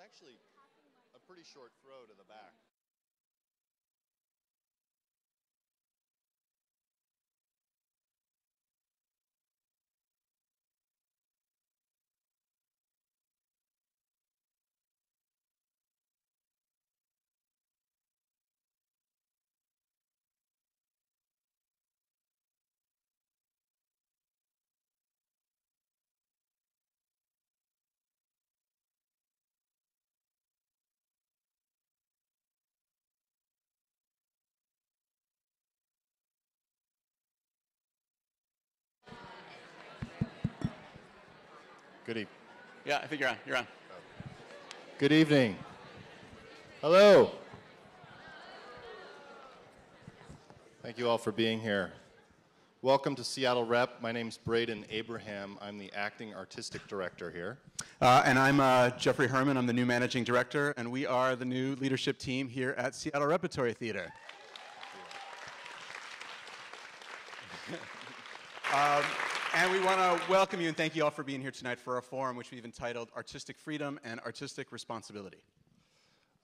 actually a pretty short throw to the back. Good evening. Yeah, I think you're on. You're on. Good evening. Hello. Thank you all for being here. Welcome to Seattle Rep. My name's Braden Abraham. I'm the acting artistic director here. Uh, and I'm uh, Jeffrey Herman. I'm the new managing director, and we are the new leadership team here at Seattle Repertory Theater. um, and we want to welcome you and thank you all for being here tonight for our forum, which we've entitled Artistic Freedom and Artistic Responsibility.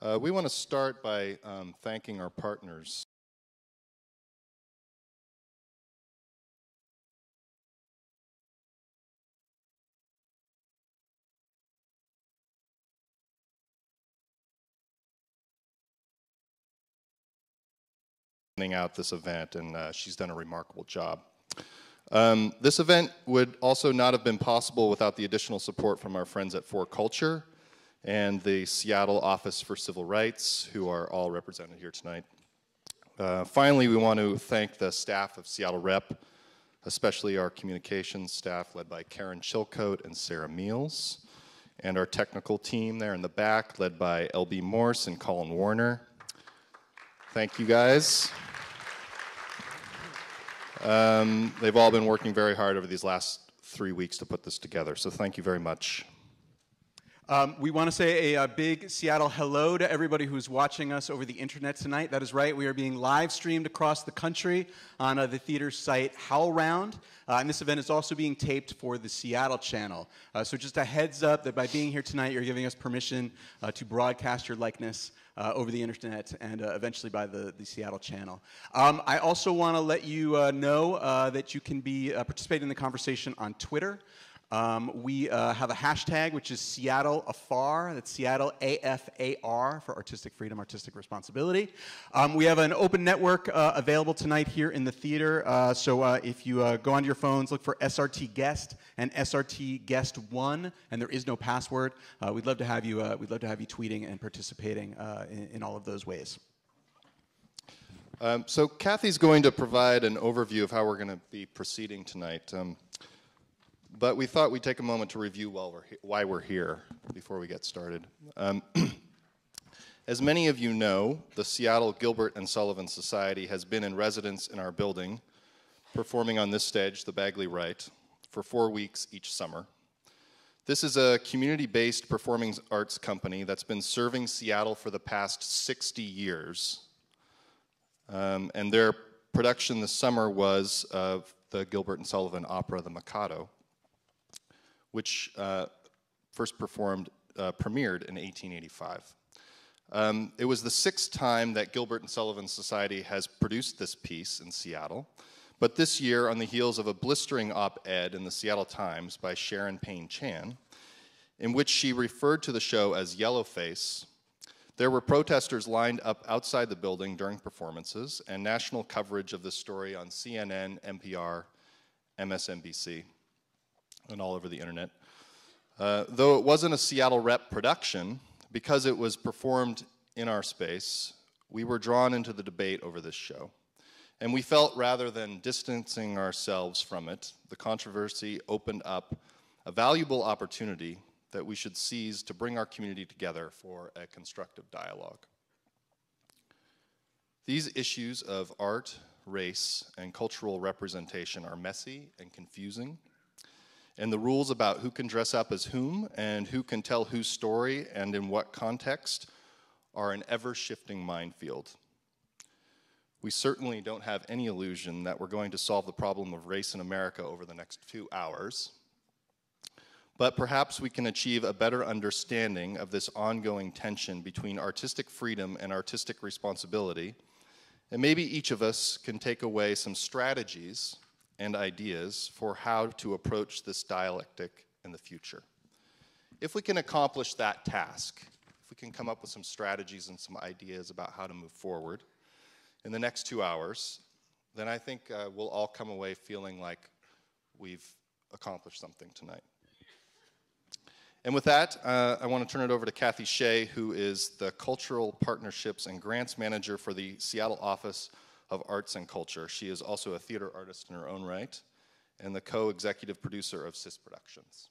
Uh, we want to start by um, thanking our partners. out this event, and uh, she's done a remarkable job. Um, this event would also not have been possible without the additional support from our friends at 4Culture and the Seattle Office for Civil Rights, who are all represented here tonight. Uh, finally, we want to thank the staff of Seattle Rep, especially our communications staff led by Karen Chilcote and Sarah Meals, and our technical team there in the back led by LB Morse and Colin Warner. Thank you guys. Um, they've all been working very hard over these last three weeks to put this together, so thank you very much. Um, we want to say a, a, big Seattle hello to everybody who's watching us over the internet tonight. That is right, we are being live streamed across the country on uh, the theater site HowlRound. Uh, and this event is also being taped for the Seattle channel. Uh, so just a heads up that by being here tonight, you're giving us permission uh, to broadcast your likeness uh, over the internet and uh, eventually by the, the Seattle channel. Um, I also want to let you uh, know uh, that you can be uh, participating in the conversation on Twitter. Um, we uh, have a hashtag which is Seattle AFAR. That's Seattle AFAR for Artistic Freedom, Artistic Responsibility. Um, we have an open network uh, available tonight here in the theater. Uh, so uh, if you uh, go onto your phones, look for SRT Guest and SRT Guest One, and there is no password. Uh, we'd love to have you. we'd love to have you tweeting and participating in, in, all of those ways. Um, so Kathy's going to provide an overview of how we're going to be proceeding tonight. Um, but we thought we'd take a moment to review we're why we're here before we get started. Um, as many of you know, the Seattle Gilbert and Sullivan Society has been in residence in our building, performing on this stage, the Bagley Wright, for four weeks each summer. This is a community-based performing arts company that's been serving Seattle for the past 60 years. Um, and their production this summer was of the Gilbert and Sullivan opera, The Mikado which uh, first performed, uh, premiered in 1885. Um, it was the sixth time that Gilbert and Sullivan Society has produced this piece in Seattle. But this year, on the heels of a blistering op ed in the Seattle Times by Sharon Pian Chan, in which she referred to the show as Yellowface, there were protesters lined up outside the building during performances and national coverage of the story on CNN, NPR, MSNBC and all over the internet. Uh, though it wasn't a Seattle Rep production, because it was performed in our space, we were drawn into the debate over this show. And we felt rather than distancing ourselves from it, the controversy opened up a valuable opportunity that we should seize to bring our community together for a constructive dialogue. These issues of art, race, and cultural representation are messy and confusing, and the rules about who can dress up as whom and who can tell whose story and in what context are an ever shifting minefield. We certainly don't have any illusion that we're going to solve the problem of race in America over the next two hours. but perhaps we can achieve a better understanding of this ongoing tension between artistic freedom and artistic responsibility. And maybe each of us can take away some strategies and ideas for how to approach this dialectic in the future. If we can accomplish that task, if we can come up with some strategies and some ideas about how to move forward in the next two hours, then I think uh, we'll all come away feeling like we've accomplished something tonight. And with that, uh, I want to turn it over to Kathy Hsieh, who is the Cultural Partnerships and Grants Manager for the Seattle Office of Arts and Culture. She is also a theater artist in her own right and the co executive producer of SIS Productions.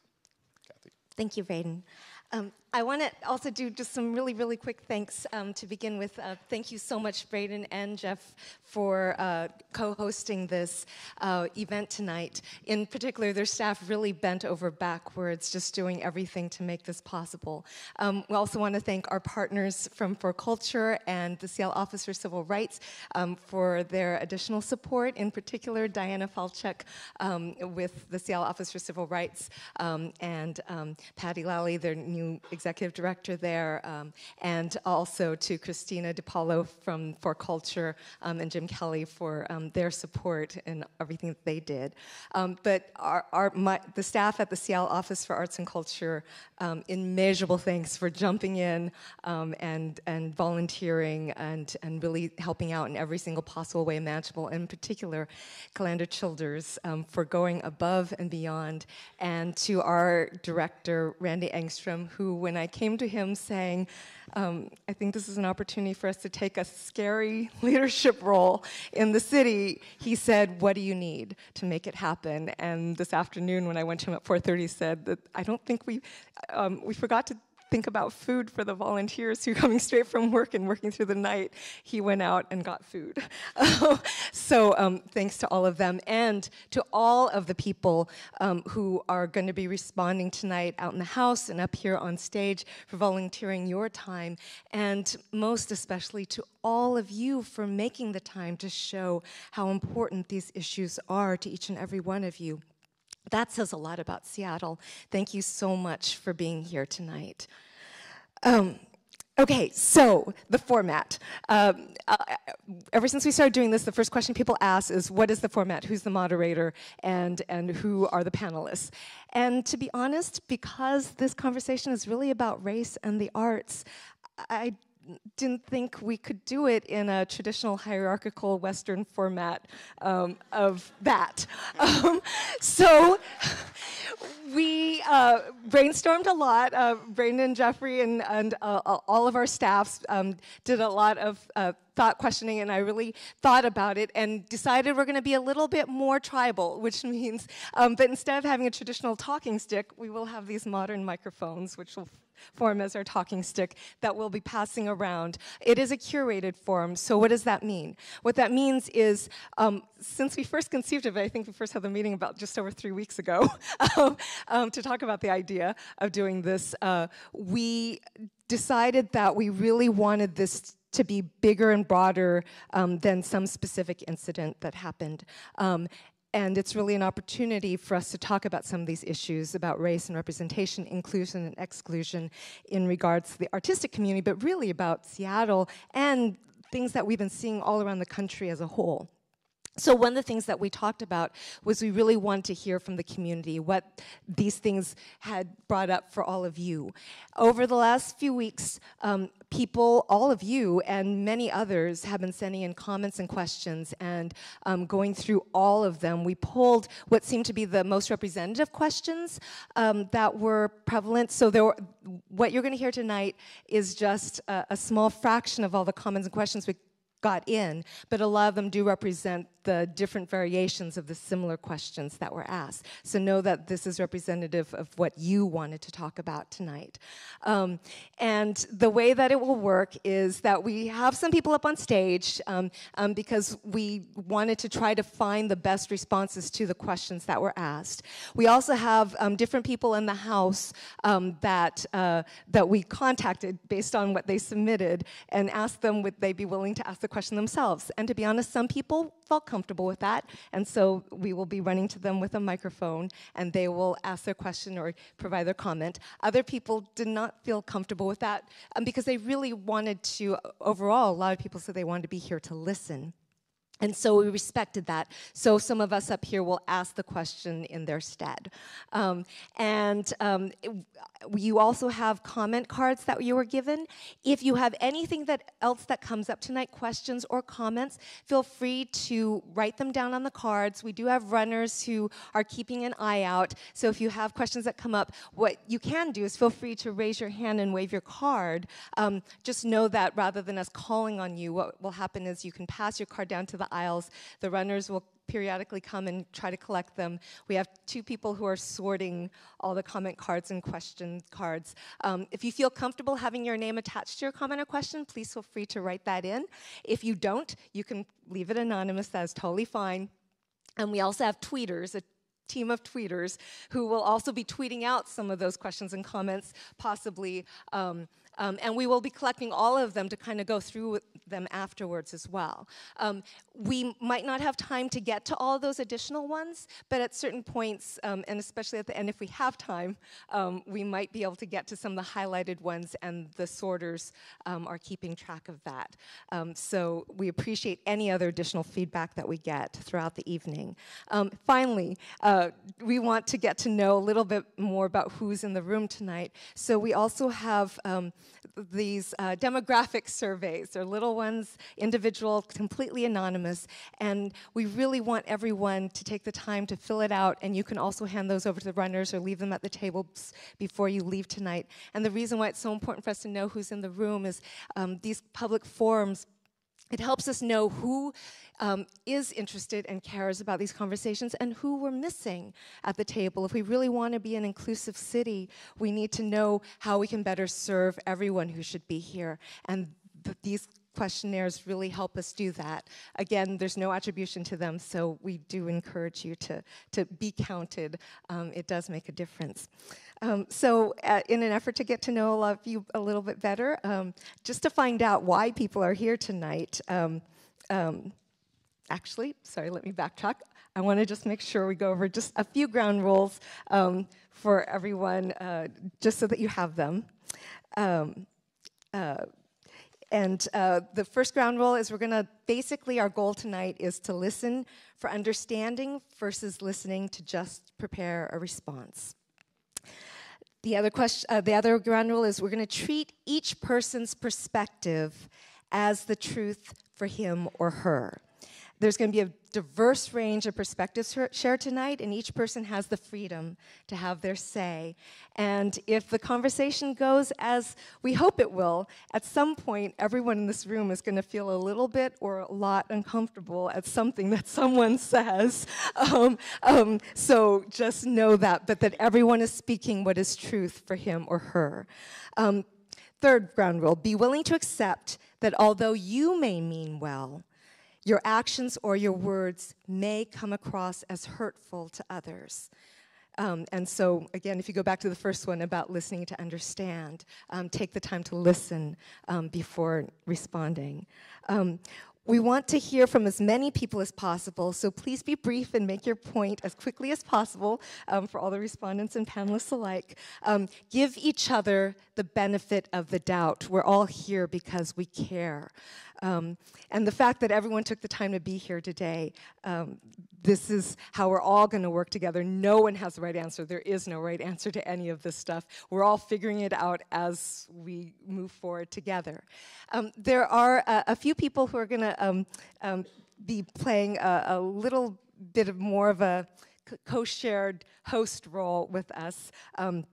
Kathy. Thank you, Braden. Um, I want to also do just some really, really quick thanks um, to begin with. Uh, thank you so much, Braden and Jeff, for uh, co hosting this uh, event tonight. In particular, their staff really bent over backwards, just doing everything to make this possible. Um, we also want to thank our partners from 4Culture and the Seattle Office for Civil Rights um, for their additional support, in particular, Diana Falchuk um, with the Seattle Office for Civil Rights um, and um, Patty Lally, their new executive director there, um, and also to Christina DiPaolo from 4Culture um, and Jim Kelly for um, their support and everything that they did. Um, but our, our, my, the staff at the Seattle Office for Arts and Culture, um, immeasurable thanks for jumping in and, and volunteering and, and really helping out in every single possible way imaginable. In particular, Calandra Childers for going above and beyond, and to our director, Randy Engstrom, who, when I came to him saying, um, I think this is an opportunity for us to take a scary leadership role in the city, he said, "What do you need to make it happen?" And this afternoon, when I went to him at 4:30, said that I don't think we um, we forgot to think about food for the volunteers who coming straight from work and working through the night, he went out and got food. so um, thanks to all of them and to all of the people um, who are going to be responding tonight out in the house and up here on stage for volunteering your time and most especially to all of you for making the time to show how important these issues are to each and every one of you. That says a lot about Seattle. Thank you so much for being here tonight. Um, okay, so the format. Um, uh, ever since we started doing this, the first question people ask is, what is the format? Who's the moderator? And, and who are the panelists? And to be honest, because this conversation is really about race and the arts, I didn't think we could do it in a traditional hierarchical Western format um, of that. Um, so we uh, brainstormed a lot. Uh, Brandon, Jeffrey, and, and uh, all of our staffs um, did a lot of uh, thought questioning, and I really thought about it and decided we're going to be a little bit more tribal, which means um, that instead of having a traditional talking stick, we will have these modern microphones, which will form as our talking stick that we'll be passing around. It is a curated form, so what does that mean? What that means is, um, since we first conceived of it, I think we first had the meeting about just over three weeks ago um, um, to talk about the idea of doing this, uh, we decided that we really wanted this to be bigger and broader um, than some specific incident that happened. Um, and it's really an opportunity for us to talk about some of these issues about race and representation, inclusion and exclusion in regards to the artistic community, but really about Seattle and things that we've been seeing all around the country as a whole. So one of the things that we talked about was we really wanted to hear from the community what these things had brought up for all of you. Over the last few weeks, um, people, all of you, and many others have been sending in comments and questions and um, going through all of them. We pulled what seemed to be the most representative questions um, that were prevalent. So there were, what you're going to hear tonight is just a, a small fraction of all the comments and questions we got in, but a lot of them do represent the different variations of the similar questions that were asked. So know that this is representative of what you wanted to talk about tonight. Um, and the way that it will work is that we have some people up on stage um, um, because we wanted to try to find the best responses to the questions that were asked. We also have um, different people in the house um, that, uh, that we contacted based on what they submitted and asked them would they be willing to ask the question themselves. And to be honest, some people felt comfortable with that, and so we will be running to them with a microphone and they will ask their question or provide their comment. Other people did not feel comfortable with that um, because they really wanted to, overall, a lot of people said they wanted to be here to listen. And so we respected that. So some of us up here will ask the question in their stead. Um, and um, you also have comment cards that you were given. If you have anything that else that comes up tonight, questions or comments, feel free to write them down on the cards. We do have runners who are keeping an eye out. So if you have questions that come up, what you can do is feel free to raise your hand and wave your card. Um, just know that rather than us calling on you, what will happen is you can pass your card down to the the aisles. The runners will periodically come and try to collect them. We have two people who are sorting all the comment cards and question cards. Um, if you feel comfortable having your name attached to your comment or question, please feel free to write that in. If you don't, you can leave it anonymous. That is totally fine. And we also have tweeters, a team of tweeters, who will also be tweeting out some of those questions and comments, possibly. Um, um, and we will be collecting all of them to kind of go through them afterwards as well. Um, we might not have time to get to all those additional ones, but at certain points, um, and especially at the end if we have time, um, we might be able to get to some of the highlighted ones, and the sorters um, are keeping track of that. Um, so we appreciate any other additional feedback that we get throughout the evening. finally, uh, we want to get to know a little bit more about who's in the room tonight. So we also have um, these uh, demographic surveys. They're little ones, individual, completely anonymous, and we really want everyone to take the time to fill it out, and you can also hand those over to the runners or leave them at the tables before you leave tonight. And the reason why it's so important for us to know who's in the room is um, these public forums it helps us know who um, is interested and cares about these conversations and who we're missing at the table. If we really want to be an inclusive city, we need to know how we can better serve everyone who should be here. And th these questionnaires really help us do that. Again, there's no attribution to them, so we do encourage you to, to be counted. Um, it does make a difference. Um, so, uh, in an effort to get to know a lot of you a little bit better, um, just to find out why people are here tonight, um, um actually, sorry, let me backtrack. I want to just make sure we go over just a few ground rules um, for everyone, uh, just so that you have them. Um, uh, and uh, the first ground rule is we're going to basically, our goal tonight is to listen for understanding versus listening to just prepare a response. The other question, uh, the other ground rule is we're going to treat each person's perspective as the truth for him or her. There's going to be a diverse range of perspectives shared tonight, and each person has the freedom to have their say. And if the conversation goes as we hope it will, at some point, everyone in this room is going to feel a little bit or a lot uncomfortable at something that someone says. Um, um, so just know that, but that everyone is speaking what is truth for him or her. Um, third ground rule be willing to accept that although you may mean well, your actions or your words may come across as hurtful to others. Um, and so, again, if you go back to the first one about listening to understand, um, take the time to listen um, before responding. Um, we want to hear from as many people as possible, so please be brief and make your point as quickly as possible um, for all the respondents and panelists alike. Um, give each other the benefit of the doubt. We're all here because we care. Um, and the fact that everyone took the time to be here today, um, this is how we're all going to work together. No one has the right answer. There is no right answer to any of this stuff. We're all figuring it out as we move forward together. Um, there are uh, a few people who are going to um, um, be playing a, a little bit of more of a co-shared host role with us. Um,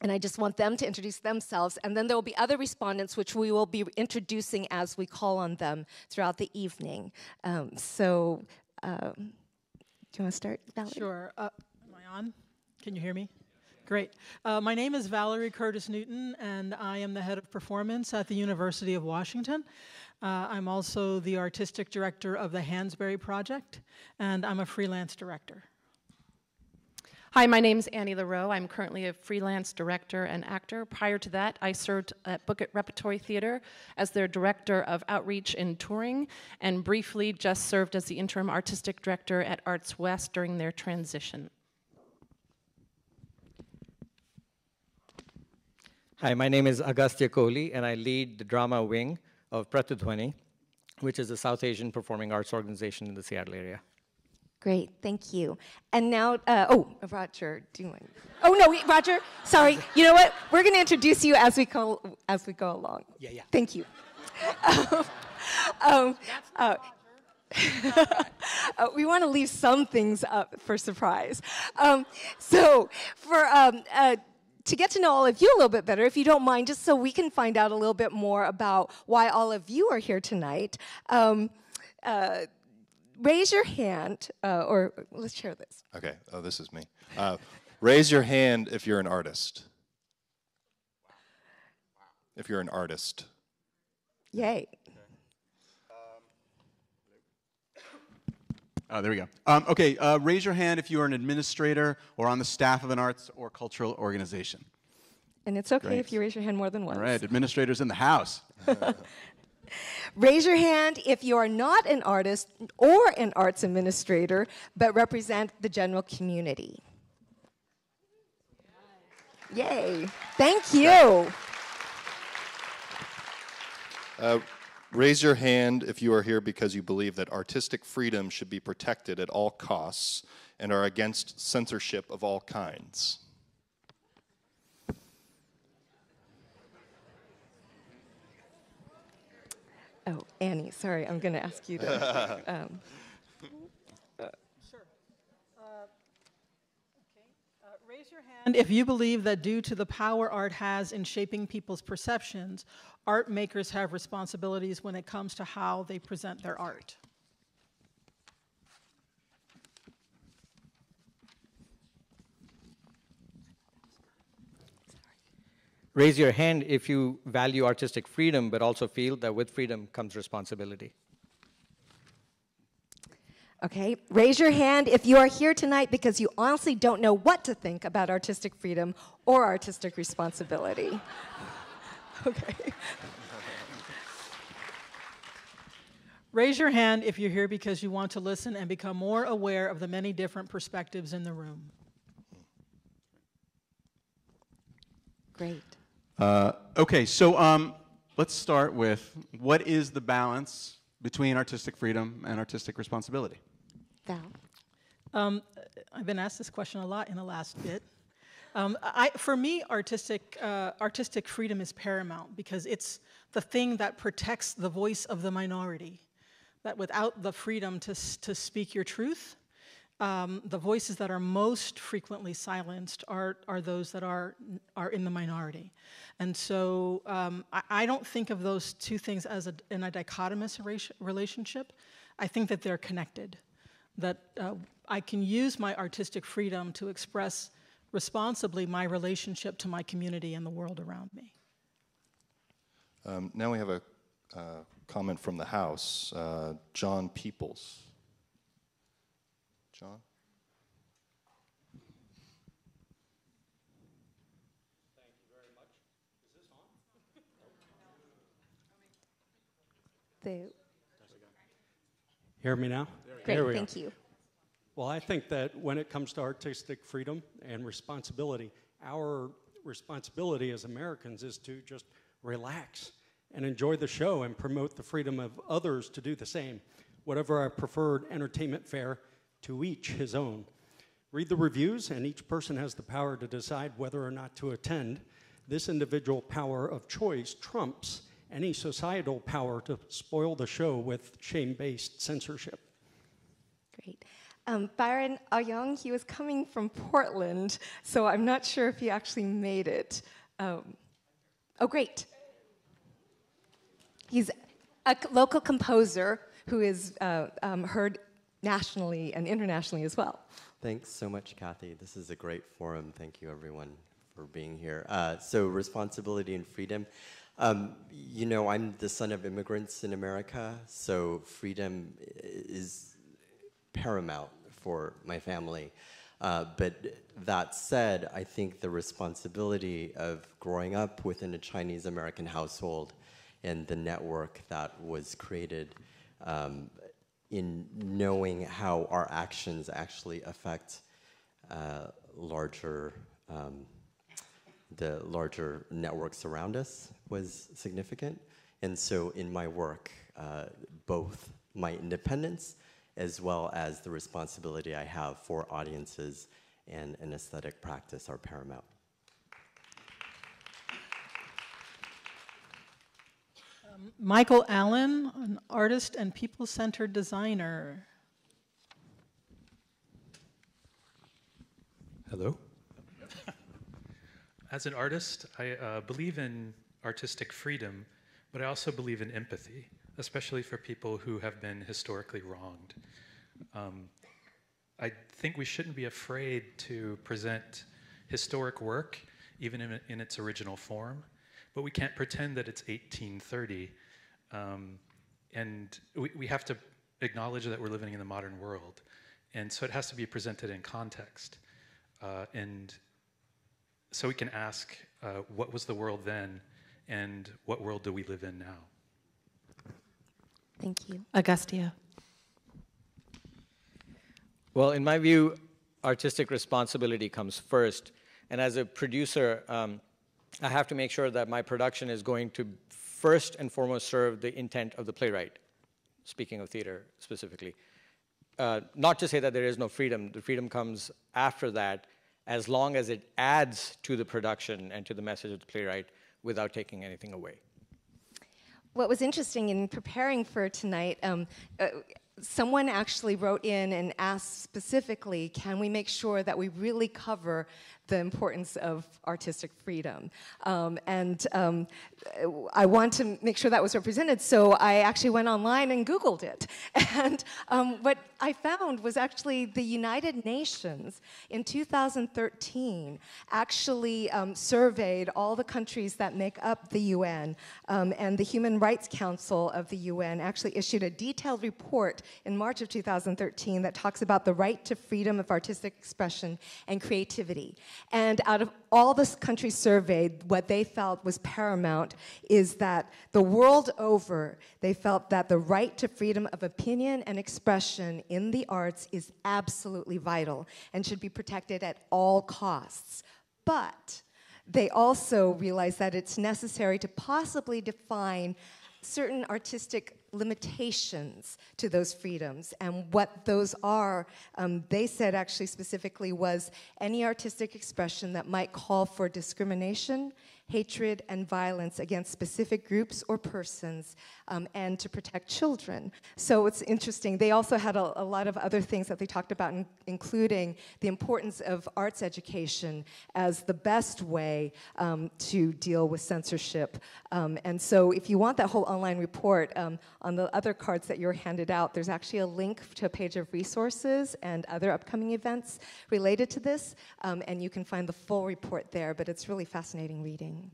and I just want them to introduce themselves. And then there will be other respondents, which we will be introducing as we call on them throughout the evening. Um, so, um, do you want to start, Valerie? Sure. Uh, am I on? Can you hear me? Great. Uh, my name is Valerie Curtis Newton, and I am the head of performance at the University of Washington. Uh, I'm also the artistic director of the Hansberry Project, and I'm a freelance director. Hi, my name is Annie Lareau. I'm currently a freelance director and actor. Prior to that, I served at Book It Repertory Theater as their director of outreach and touring, and briefly just served as the interim artistic director at Arts West during their transition. Hi, my name is Agastya Kohli, and I lead the drama wing of Pratidhwani, which is a South Asian performing arts organization in the Seattle area. Great, thank you. And now, uh, oh, Roger, do you want? Oh no, wait, Roger. Sorry. You know what? We're going to introduce you as we go as we go along. Yeah, yeah. Thank you. um, uh, uh, we want to leave some things up for surprise. Um, so, for um, uh, to get to know all of you a little bit better, if you don't mind, just so we can find out a little bit more about why all of you are here tonight. Uh, raise your hand, uh, or let's share this. Okay. Oh, this is me. Uh, raise your hand if you're an artist. If you're an artist. Yay. Oh, there we go. Um, okay, uh, raise your hand if you are an administrator or on the staff of an arts or cultural organization. And it's okay Great. if you raise your hand more than once. All right, administrators in the house. Raise your hand if you are not an artist or an arts administrator, but represent the general community. Yay. Thank you. Uh, raise your hand if you are here because you believe that artistic freedom should be protected at all costs and are against censorship of all kinds. Oh, Annie, sorry, I'm going to ask you to. um, Raise your hand if you believe that due to the power art has in shaping people's perceptions, art makers have responsibilities when it comes to how they present their art. Raise your hand if you value artistic freedom, but also feel that with freedom comes responsibility. okay, raise your hand if you are here tonight because you honestly don't know what to think about artistic freedom or artistic responsibility. okay. Raise your hand if you're here because you want to listen and become more aware of the many different perspectives in the room. Great. Uh, okay, so um, let's start with what is the balance between artistic freedom and artistic responsibility? Val. Um, I've been asked this question a lot in the last bit. Um, I, for me, artistic, uh, artistic freedom is paramount because it's the thing that protects the voice of the minority. That without the freedom to, to speak your truth, um, the voices that are most frequently silenced are, are those that are, are in the minority. And so um, I, I don't think of those two things as a, in a dichotomous relationship. I think that they're connected. That uh, I can use my artistic freedom to express responsibly my relationship to my community and the world around me. Um, now we have a uh, comment from the House. Uh, John Peoples. John? Thank you very much. Is this on? the, Hear me now? great, There we thank you. Well, I think that when it comes to artistic freedom and responsibility, our responsibility as Americans is to just relax and enjoy the show and promote the freedom of others to do the same. Whatever our preferred entertainment fare, to each his own. Read the reviews, and each person has the power to decide whether or not to attend. This individual power of choice trumps any societal power to spoil the show with shame based censorship. Great. Um, Byron Au Yong, he was coming from Portland, so I'm not sure if he actually made it. Um, oh, great. He's a local composer who is uh, um, heard nationally and internationally as well. Thanks so much, Kathy. This is a great forum. Thank you, everyone, for being here. Uh, so, responsibility and freedom. Um, you know, I'm the son of immigrants in America, so freedom is paramount for my family. Uh, but that said, I think the responsibility of growing up within a Chinese American household and the network that was created um, in knowing how our actions actually affect uh, larger, um, the larger networks around us was significant. And so in my work, uh, both my independence as well as the responsibility I have for audiences and an aesthetic practice are paramount. Michael Allen, an artist and people-centered designer. Hello. As an artist, I uh, believe in artistic freedom, but I also believe in empathy, especially for people who have been historically wronged. Um, I think we shouldn't be afraid to present historic work, even in, in its original form, but we can't pretend that it's 1830. Um, and we, we have to acknowledge that we're living in the modern world. And so it has to be presented in context. Uh, and so we can ask, uh, what was the world then, and what world do we live in now? Thank you. Agastya. Well, in my view, artistic responsibility comes first. And as a producer, um, I have to make sure that my production is going to first and foremost serve the intent of the playwright, speaking of theater specifically. Uh, not to say that there is no freedom, the freedom comes after that, as long as it adds to the production and to the message of the playwright without taking anything away. What was interesting in preparing for tonight, um, uh, someone actually wrote in and asked specifically, can we make sure that we really cover the importance of artistic freedom. Um, and um, I want to make sure that was represented, so I actually went online and Googled it. And um, what I found was actually the United Nations in 2013 actually um, surveyed all the countries that make up the UN, um, and the Human Rights Council of the UN actually issued a detailed report in March of 2013 that talks about the right to freedom of artistic expression and creativity. And out of all the countries surveyed, what they felt was paramount is that the world over, they felt that the right to freedom of opinion and expression in the arts is absolutely vital and should be protected at all costs. But they also realized that it's necessary to possibly define certain artistic limitations to those freedoms. And what those are, um, they said actually specifically, was any artistic expression that might call for discrimination, hatred, and violence against specific groups or persons, um, and to protect children. So it's interesting. They also had a, a lot of other things that they talked about, in, including the importance of arts education as the best way um, to deal with censorship. Um, and so if you want that whole online report, um, on the other cards that you're handed out, there's actually a link to a page of resources and other upcoming events related to this, um, and you can find the full report there, but it's really fascinating reading.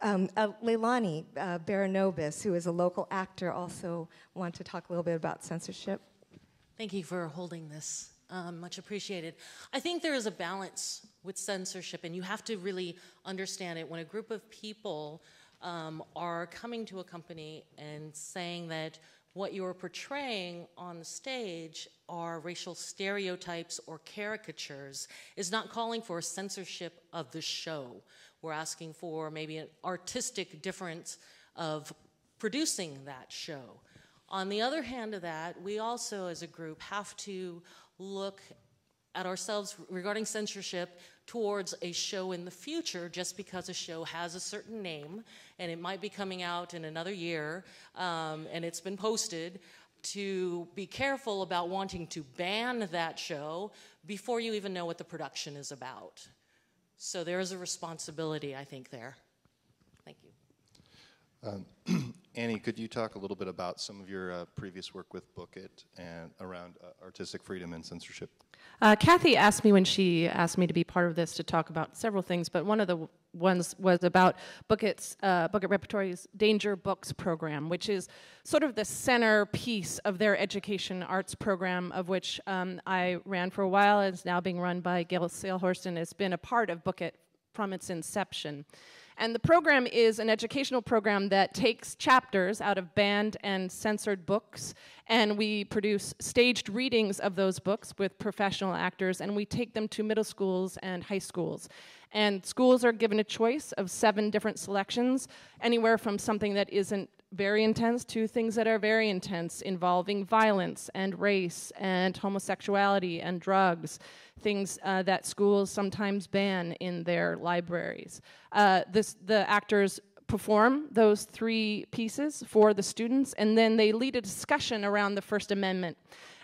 Um, uh, Leilani uh, Baranobis, who is a local actor, also want to talk a little bit about censorship. Thank you for holding this. Um, much appreciated. I think there is a balance with censorship, and you have to really understand it. When a group of people um, are coming to a company and saying that what you're portraying on the stage are racial stereotypes or caricatures is not calling for a censorship of the show. We're asking for maybe an artistic difference of producing that show. On the other hand of that, we also as a group have to look at ourselves regarding censorship towards a show in the future just because a show has a certain name and it might be coming out in another year um, and it's been posted to be careful about wanting to ban that show before you even know what the production is about. So there is a responsibility, I think, there. Thank you. Um, Annie, could you talk a little bit about some of your uh, previous work with Book It and around uh, artistic freedom and censorship? Uh, Kathy asked me when she asked me to be part of this to talk about several things, but one of the ones was about Book It's, uh, Book It Repertory's Danger Books program, which is sort of the centerpiece of their education arts program, of which um, I ran for a while and is now being run by Gail Sailhorst and has been a part of Book It from its inception. And the program is an educational program that takes chapters out of banned and censored books, and we produce staged readings of those books with professional actors, and we take them to middle schools and high schools. And schools are given a choice of seven different selections, anywhere from something that isn't very intense to things that are very intense, involving violence and race and homosexuality and drugs, things uh, that schools sometimes ban in their libraries. Uh, this, the actors perform those three pieces for the students, and then they lead a discussion around the First Amendment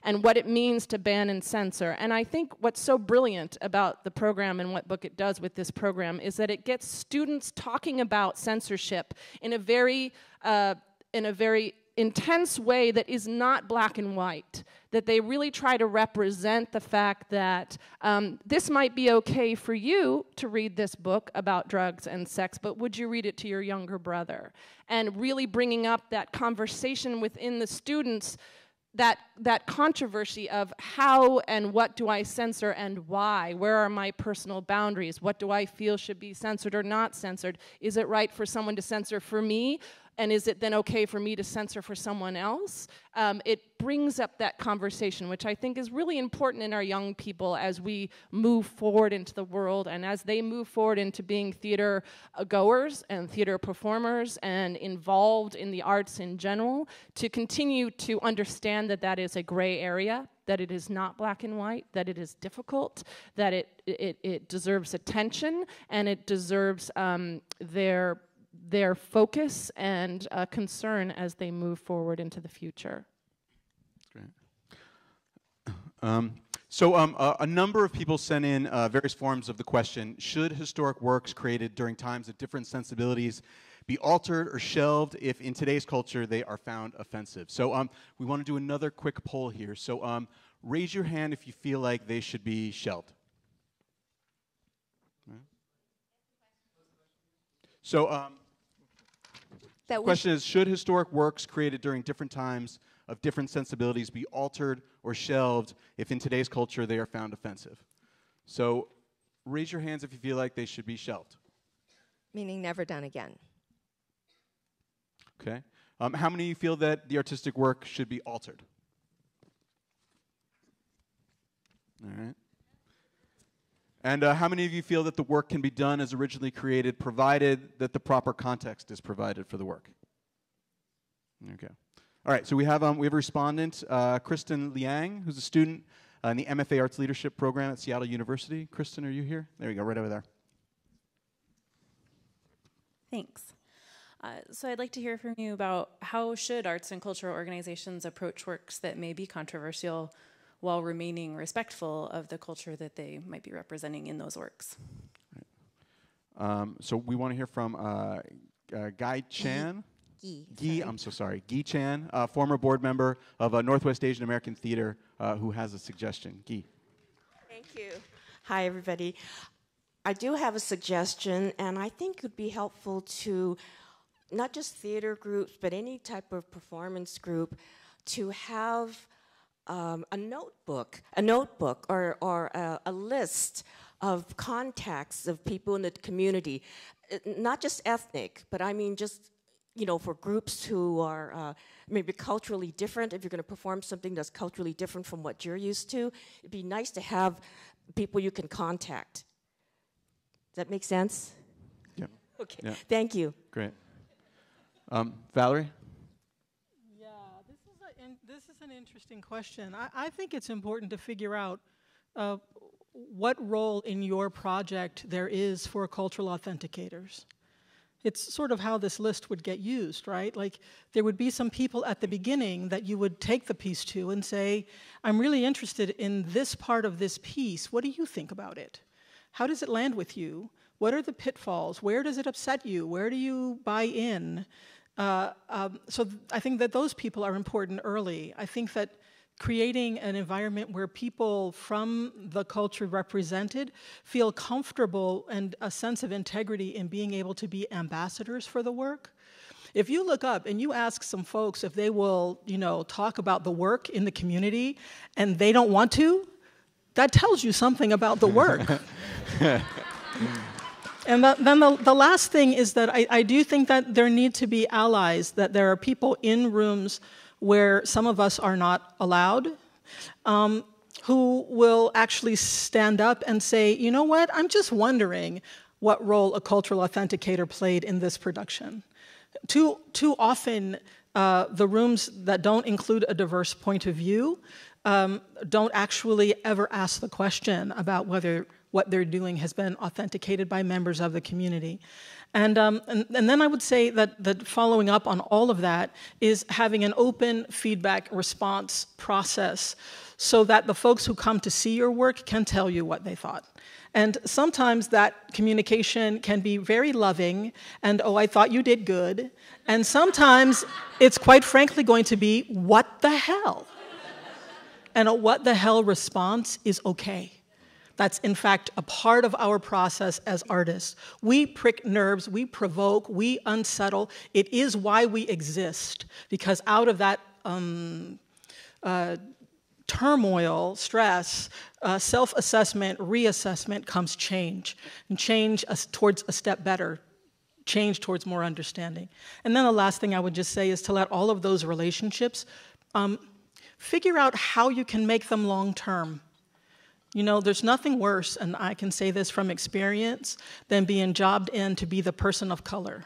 and what it means to ban and censor. And I think what's so brilliant about the program and what Book It does with this program is that it gets students talking about censorship in a very uh, in a very intense way that is not black and white. That they really try to represent the fact that um, this might be okay for you to read this book about drugs and sex, but would you read it to your younger brother? And really bringing up that conversation within the students that that controversy of how and what do I censor and why? Where are my personal boundaries? What do I feel should be censored or not censored? Is it right for someone to censor for me? And is it then okay for me to censor for someone else? Um, it brings up that conversation, which I think is really important in our young people as we move forward into the world and as they move forward into being theater goers and theater performers and involved in the arts in general, to continue to understand that that is a gray area that it is not black and white, that it is difficult, that it, it, it deserves attention, and it deserves um, their their focus and uh, concern as they move forward into the future. Great. Um, so um, uh, a number of people sent in uh, various forms of the question, should historic works created during times of different sensibilities be altered or shelved if in today's culture they are found offensive? So um, we want to do another quick poll here. So um, raise your hand if you feel like they should be shelved. So um, the question is Should historic works created during different times of different sensibilities be altered or shelved if in today's culture they are found offensive? So raise your hands if you feel like they should be shelved. Meaning never done again. Okay. Um, how many of you feel that the artistic work should be altered? All right. And uh, how many of you feel that the work can be done as originally created, provided that the proper context is provided for the work? Okay. All right, so we have, um, we have a respondent, uh, Kristen Liang, who's a student uh, in the MFA Arts Leadership Program at Seattle University. Kristen, are you here? There you go, right over there. Thanks. Uh, so I'd like to hear from you about how should arts and cultural organizations approach works that may be controversial while remaining respectful of the culture that they might be representing in those works. Um, so we want to hear from uh, uh, Guy Chan. Guy. Guy, I'm so sorry. Guy Chan, uh, former board member of uh, Northwest Asian American Theater, uh, who has a suggestion. Guy. Thank you. Hi, everybody. I do have a suggestion, and I think it would be helpful to not just theater groups, but any type of performance group to have um, a notebook, a notebook, or, or a, a, list of contacts of people in the community, uh, not just ethnic, but I mean just you know for groups who are uh, maybe culturally different. If you're going to perform something that's culturally different from what you're used to, it'd be nice to have people you can contact. Does that make sense? Yeah. Okay. Yeah. Thank you. Great. Um, Valerie. Interesting question. I, I think it's important to figure out uh, what role in your project there is for cultural authenticators. It's sort of how this list would get used, right? Like there would be some people at the beginning that you would take the piece to and say, I'm really interested in this part of this piece. What do you think about it? How does it land with you? What are the pitfalls? Where does it upset you? Where do you buy in? Uh, um, so th- I think that those people are important early. I think that creating an environment where people from the culture represented feel comfortable and a sense of integrity in being able to be ambassadors for the work. If you look up and you ask some folks if they will, you know, talk about the work in the community and they don't want to, that tells you something about the work. And then the, the last thing is that I, I do think that there need to be allies, that there are people in rooms where some of us are not allowed, um, who will actually stand up and say, you know what, I'm just wondering what role a cultural authenticator played in this production. Too, too often, uh, the rooms that don't include a diverse point of view um, don't actually ever ask the question about whether what they're doing has been authenticated by members of the community. And, um, and, and, then I would say that, that following up on all of that is having an open feedback response process so that the folks who come to see your work can tell you what they thought. And sometimes that communication can be very loving and, oh, I thought you did good. And sometimes it's quite frankly going to be, what the hell? And a what the hell response is okay. That's, in fact, a part of our process as artists. We prick nerves, we provoke, we unsettle. It is why we exist, because out of that um, uh, turmoil, stress, uh, self assessment, reassessment comes change, and change towards a step better, change towards more understanding. And then the last thing I would just say is to let all of those relationships um, figure out how you can make them long term. You know, there's nothing worse, and I can say this from experience, than being jobbed in to be the person of color.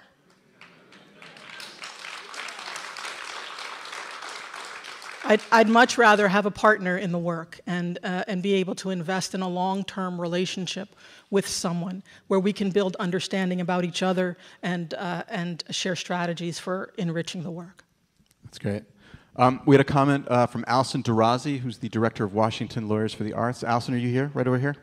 I'd, I'd much rather have a partner in the work and, uh, and be able to invest in a long term relationship with someone where we can build understanding about each other and, uh, and share strategies for enriching the work. That's great. Um, we had a comment uh, from Alison Durazi, who's the director of Washington Lawyers for the Arts. Alison, are you here? Right over here.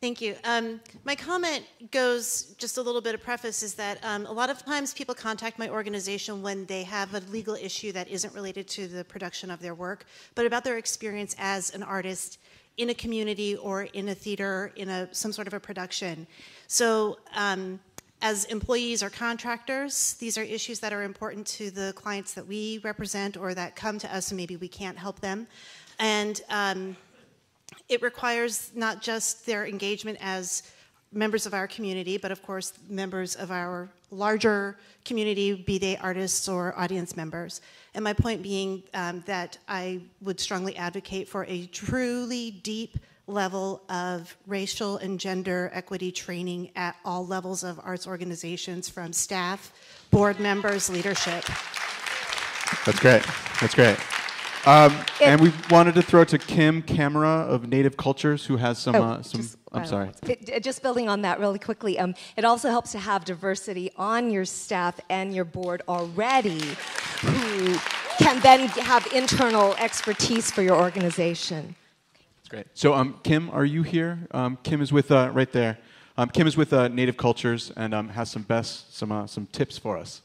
Thank you. Um, my comment goes just a little bit of preface is that um, a lot of times people contact my organization when they have a legal issue that isn't related to the production of their work, but about their experience as an artist in a community or in a theater, in a some sort of a production. So um, as employees or contractors, these are issues that are important to the clients that we represent or that come to us and maybe we can't help them. And um, it requires not just their engagement as members of our community, but of course, members of our larger community, be they artists or audience members. And my point being um, that I would strongly advocate for a truly deep level of racial and gender equity training at all levels of arts organizations from staff, board members, leadership. That's great. That's great. Um, and we wanted to throw to Kim Camera of Native Cultures, who has some. Oh, uh, some. Just, I'm uh, sorry. It, just building on that really quickly. Um, it also helps to have diversity on your staff and your board already, who can then have internal expertise for your organization. Great. So, um, Kim, are you here? Um, Kim is with uh, right there. Um, Kim is with uh, Native Cultures and um, has some best some uh, some tips for us.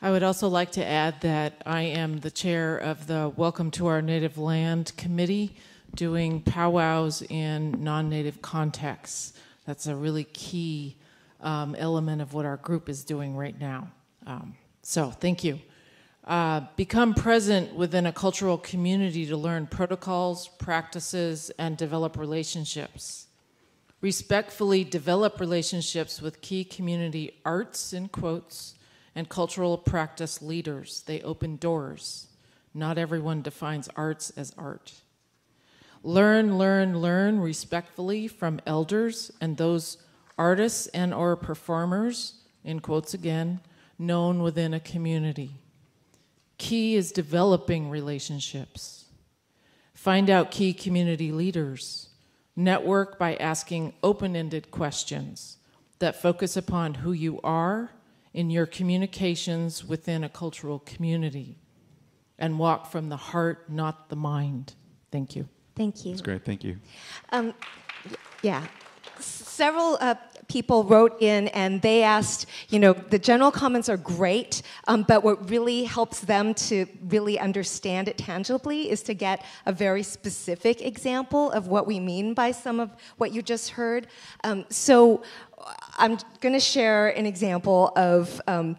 I would also like to add that I am the chair of the Welcome to Our Native Land Committee, doing powwows in non-native contexts. That's a really key um, element of what our group is doing right now. Um, so, thank you. Uh, become present within a cultural community to learn protocols, practices, and develop relationships. Respectfully develop relationships with key community arts, in quotes, and cultural practice leaders. They open doors. Not everyone defines arts as art. Learn, learn, learn respectfully from elders and those artists and or performers, in quotes again, known within a community. Key is developing relationships. Find out key community leaders. Network by asking open ended questions that focus upon who you are in your communications within a cultural community. And walk from the heart, not the mind. Thank you. Thank you. That's great. Thank you. Um, yeah several uh, people wrote in and they asked, you know, the general comments are great, um, but what really helps them to really understand it tangibly is to get a very specific example of what we mean by some of what you just heard. Um, so I'm going to share an example of um,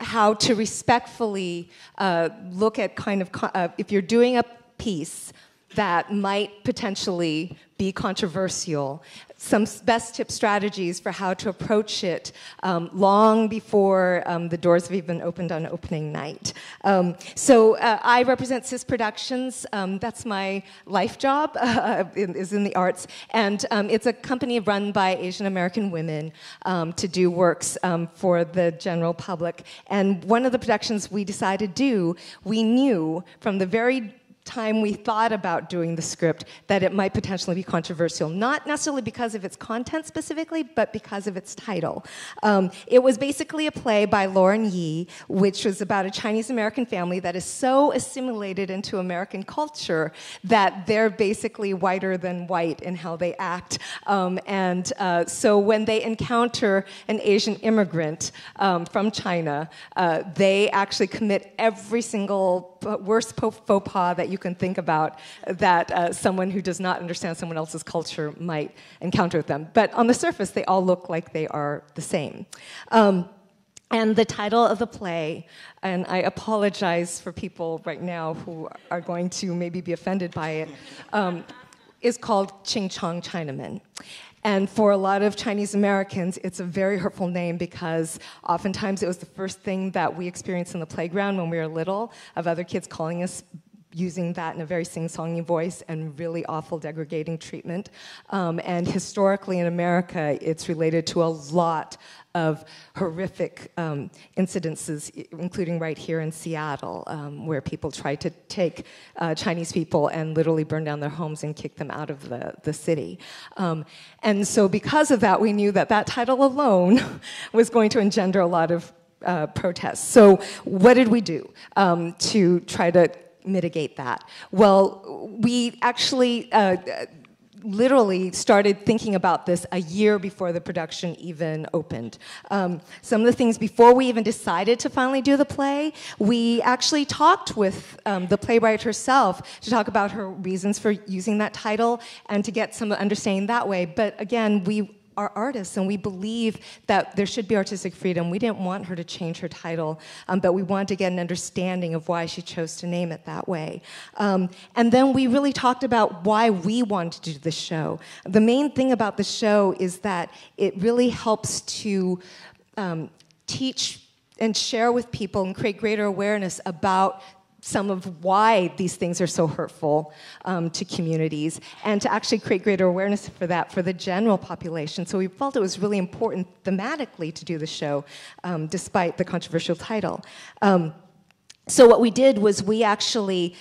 how to respectfully uh, look at kind of, uh, if you're doing a piece that might potentially be controversial, some best tip strategies for how to approach it um, long before um, the doors have even opened on opening night. Um, so uh, I represent SIS Productions. Um, that's my life job, uh, is in the arts. And um, it's a company run by Asian American women um, to do works for the general public. And one of the productions we decided to do, we knew from the very time we thought about doing the script that it might potentially be controversial, not necessarily because of its content specifically, but because of its title. Um, it was basically a play by Lauren Yee, which was about a Chinese American family that is so assimilated into American culture that they're basically whiter than white in how they act. Um, and uh, so when they encounter an Asian immigrant um, from China, uh, they actually commit every single worst faux pas that you can think about that uh, someone who does not understand someone else's culture might encounter with them. But on the surface, they all look like they are the same. Um, and the title of the play, and I apologize for people right now who are going to maybe be offended by it, um, is called Ching Chong Chinaman. And for a lot of Chinese Americans, it's a very hurtful name because oftentimes it was the first thing that we experienced in the playground when we were little of other kids calling us using that in a very sing-songy voice and really awful degrading treatment. Um, and historically in America, it's related to a lot of horrific um, incidences, including right here in Seattle, um, where people tried to take uh, Chinese people and literally burn down their homes and kick them out of the, the city. Um, and so because of that, we knew that that title alone was going to engender a lot of uh, protests. So what did we do um, to try to mitigate that? Well, we actually uh, literally started thinking about this a year before the production even opened. Um, some of the things before we even decided to finally do the play, we actually talked with um, the playwright herself to talk about her reasons for using that title and to get some understanding that way. But again, we are artists and we believe that there should be artistic freedom. We didn't want her to change her title, um, but we wanted to get an understanding of why she chose to name it that way. Um, and then we really talked about why we wanted to do the show. The main thing about the show is that it really helps to um, teach and share with people and create greater awareness about some of why these things are so hurtful um, to communities and to actually create greater awareness for that for the general population. So we felt it was really important thematically to do the show um, despite the controversial title. Um, so what we did was we actually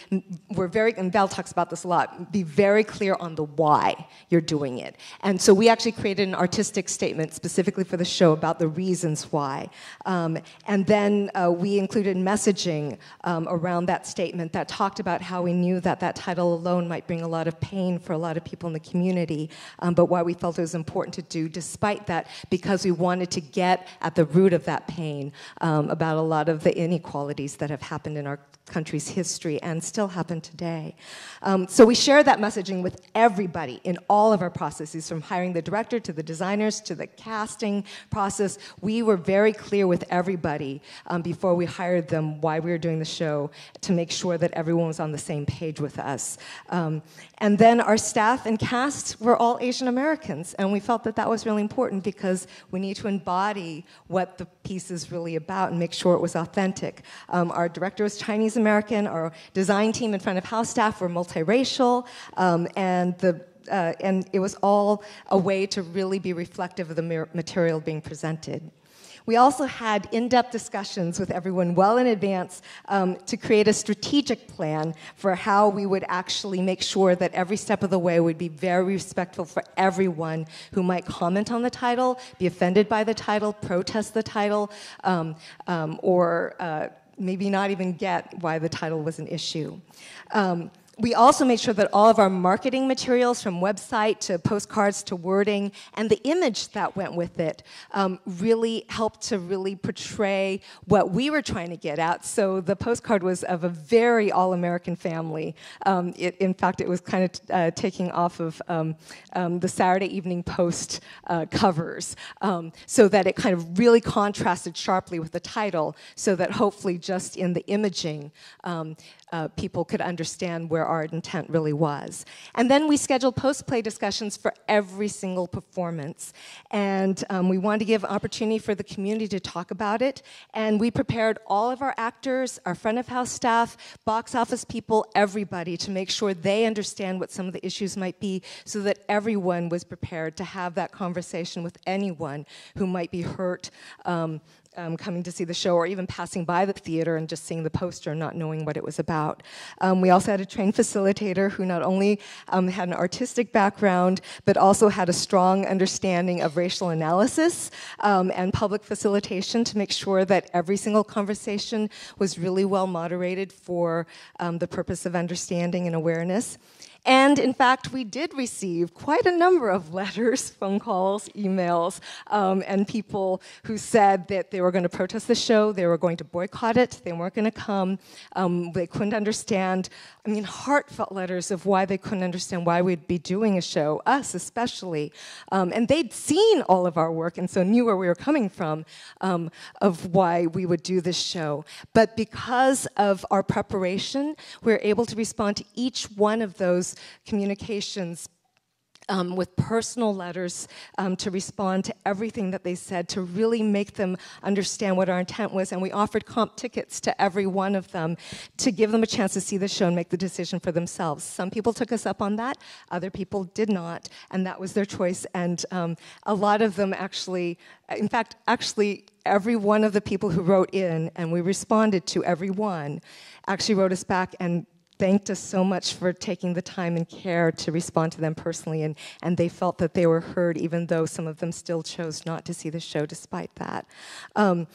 were very, and Val talks about this a lot, be very clear on the why you're doing it. And so we actually created an artistic statement specifically for the show about the reasons why. Um, and then uh, we included messaging um, around that statement that talked about how we knew that that title alone might bring a lot of pain for a lot of people in the community, um, but why we felt it was important to do despite that because we wanted to get at the root of that pain um, about a lot of the inequalities that have happened in our country's history and still happen today. Um, so we share that messaging with everybody in all of our processes, from hiring the director to the designers to the casting process. We were very clear with everybody um, before we hired them why we were doing the show to make sure that everyone was on the same page with us. Um, and then our staff and cast were all Asian Americans, and we felt that that was really important because we need to embody what the piece is really about and make sure it was authentic. Um, our director was Chinese American, our design team in front of house staff were multiracial, um, and the uh, and it was all a way to really be reflective of the material being presented. We also had in-depth discussions with everyone well in advance um, to create a strategic plan for how we would actually make sure that every step of the way would be very respectful for everyone who might comment on the title, be offended by the title, protest the title, um, um, or uh, maybe not even get why the title was an issue. Um, we also made sure that all of our marketing materials, from website to postcards to wording, and the image that went with it, um, really helped to really portray what we were trying to get at. So the postcard was of a very all-American family. Um, it, in fact, it was kind of uh, taking off of um, um, the Saturday Evening Post uh, covers, um, so that it kind of really contrasted sharply with the title, so that hopefully just in the imaging, um, uh, people could understand where our intent really was. And then we scheduled post-play discussions for every single performance. And um, we wanted to give opportunity for the community to talk about it. And we prepared all of our actors, our front of house staff, box office people, everybody to make sure they understand what some of the issues might be so that everyone was prepared to have that conversation with anyone who might be hurt um, um, coming to see the show or even passing by the theater and just seeing the poster and not knowing what it was about. Um, we also had a trained facilitator who not only um, had an artistic background, but also had a strong understanding of racial analysis um, and public facilitation to make sure that every single conversation was really well moderated for um, the purpose of understanding and awareness. And in fact, we did receive quite a number of letters, phone calls, emails, um, and people who said that they were going to protest the show, they were going to boycott it, they weren't going to come, um, they couldn't understand. I mean, heartfelt letters of why they couldn't understand why we'd be doing a show, us especially. Um, and they'd seen all of our work and so knew where we were coming from um, of why we would do this show. But because of our preparation, we were able to respond to each one of those communications um, with personal letters um, to respond to everything that they said, to really make them understand what our intent was. And we offered comp tickets to every one of them to give them a chance to see the show and make the decision for themselves. Some people took us up on that, other people did not, and that was their choice. And um, a lot of them actually, in fact, actually, every one of the people who wrote in, and we responded to every one, actually wrote us back and thanked us so much for taking the time and care to respond to them personally, and, and they felt that they were heard, even though some of them still chose not to see the show despite that. Um,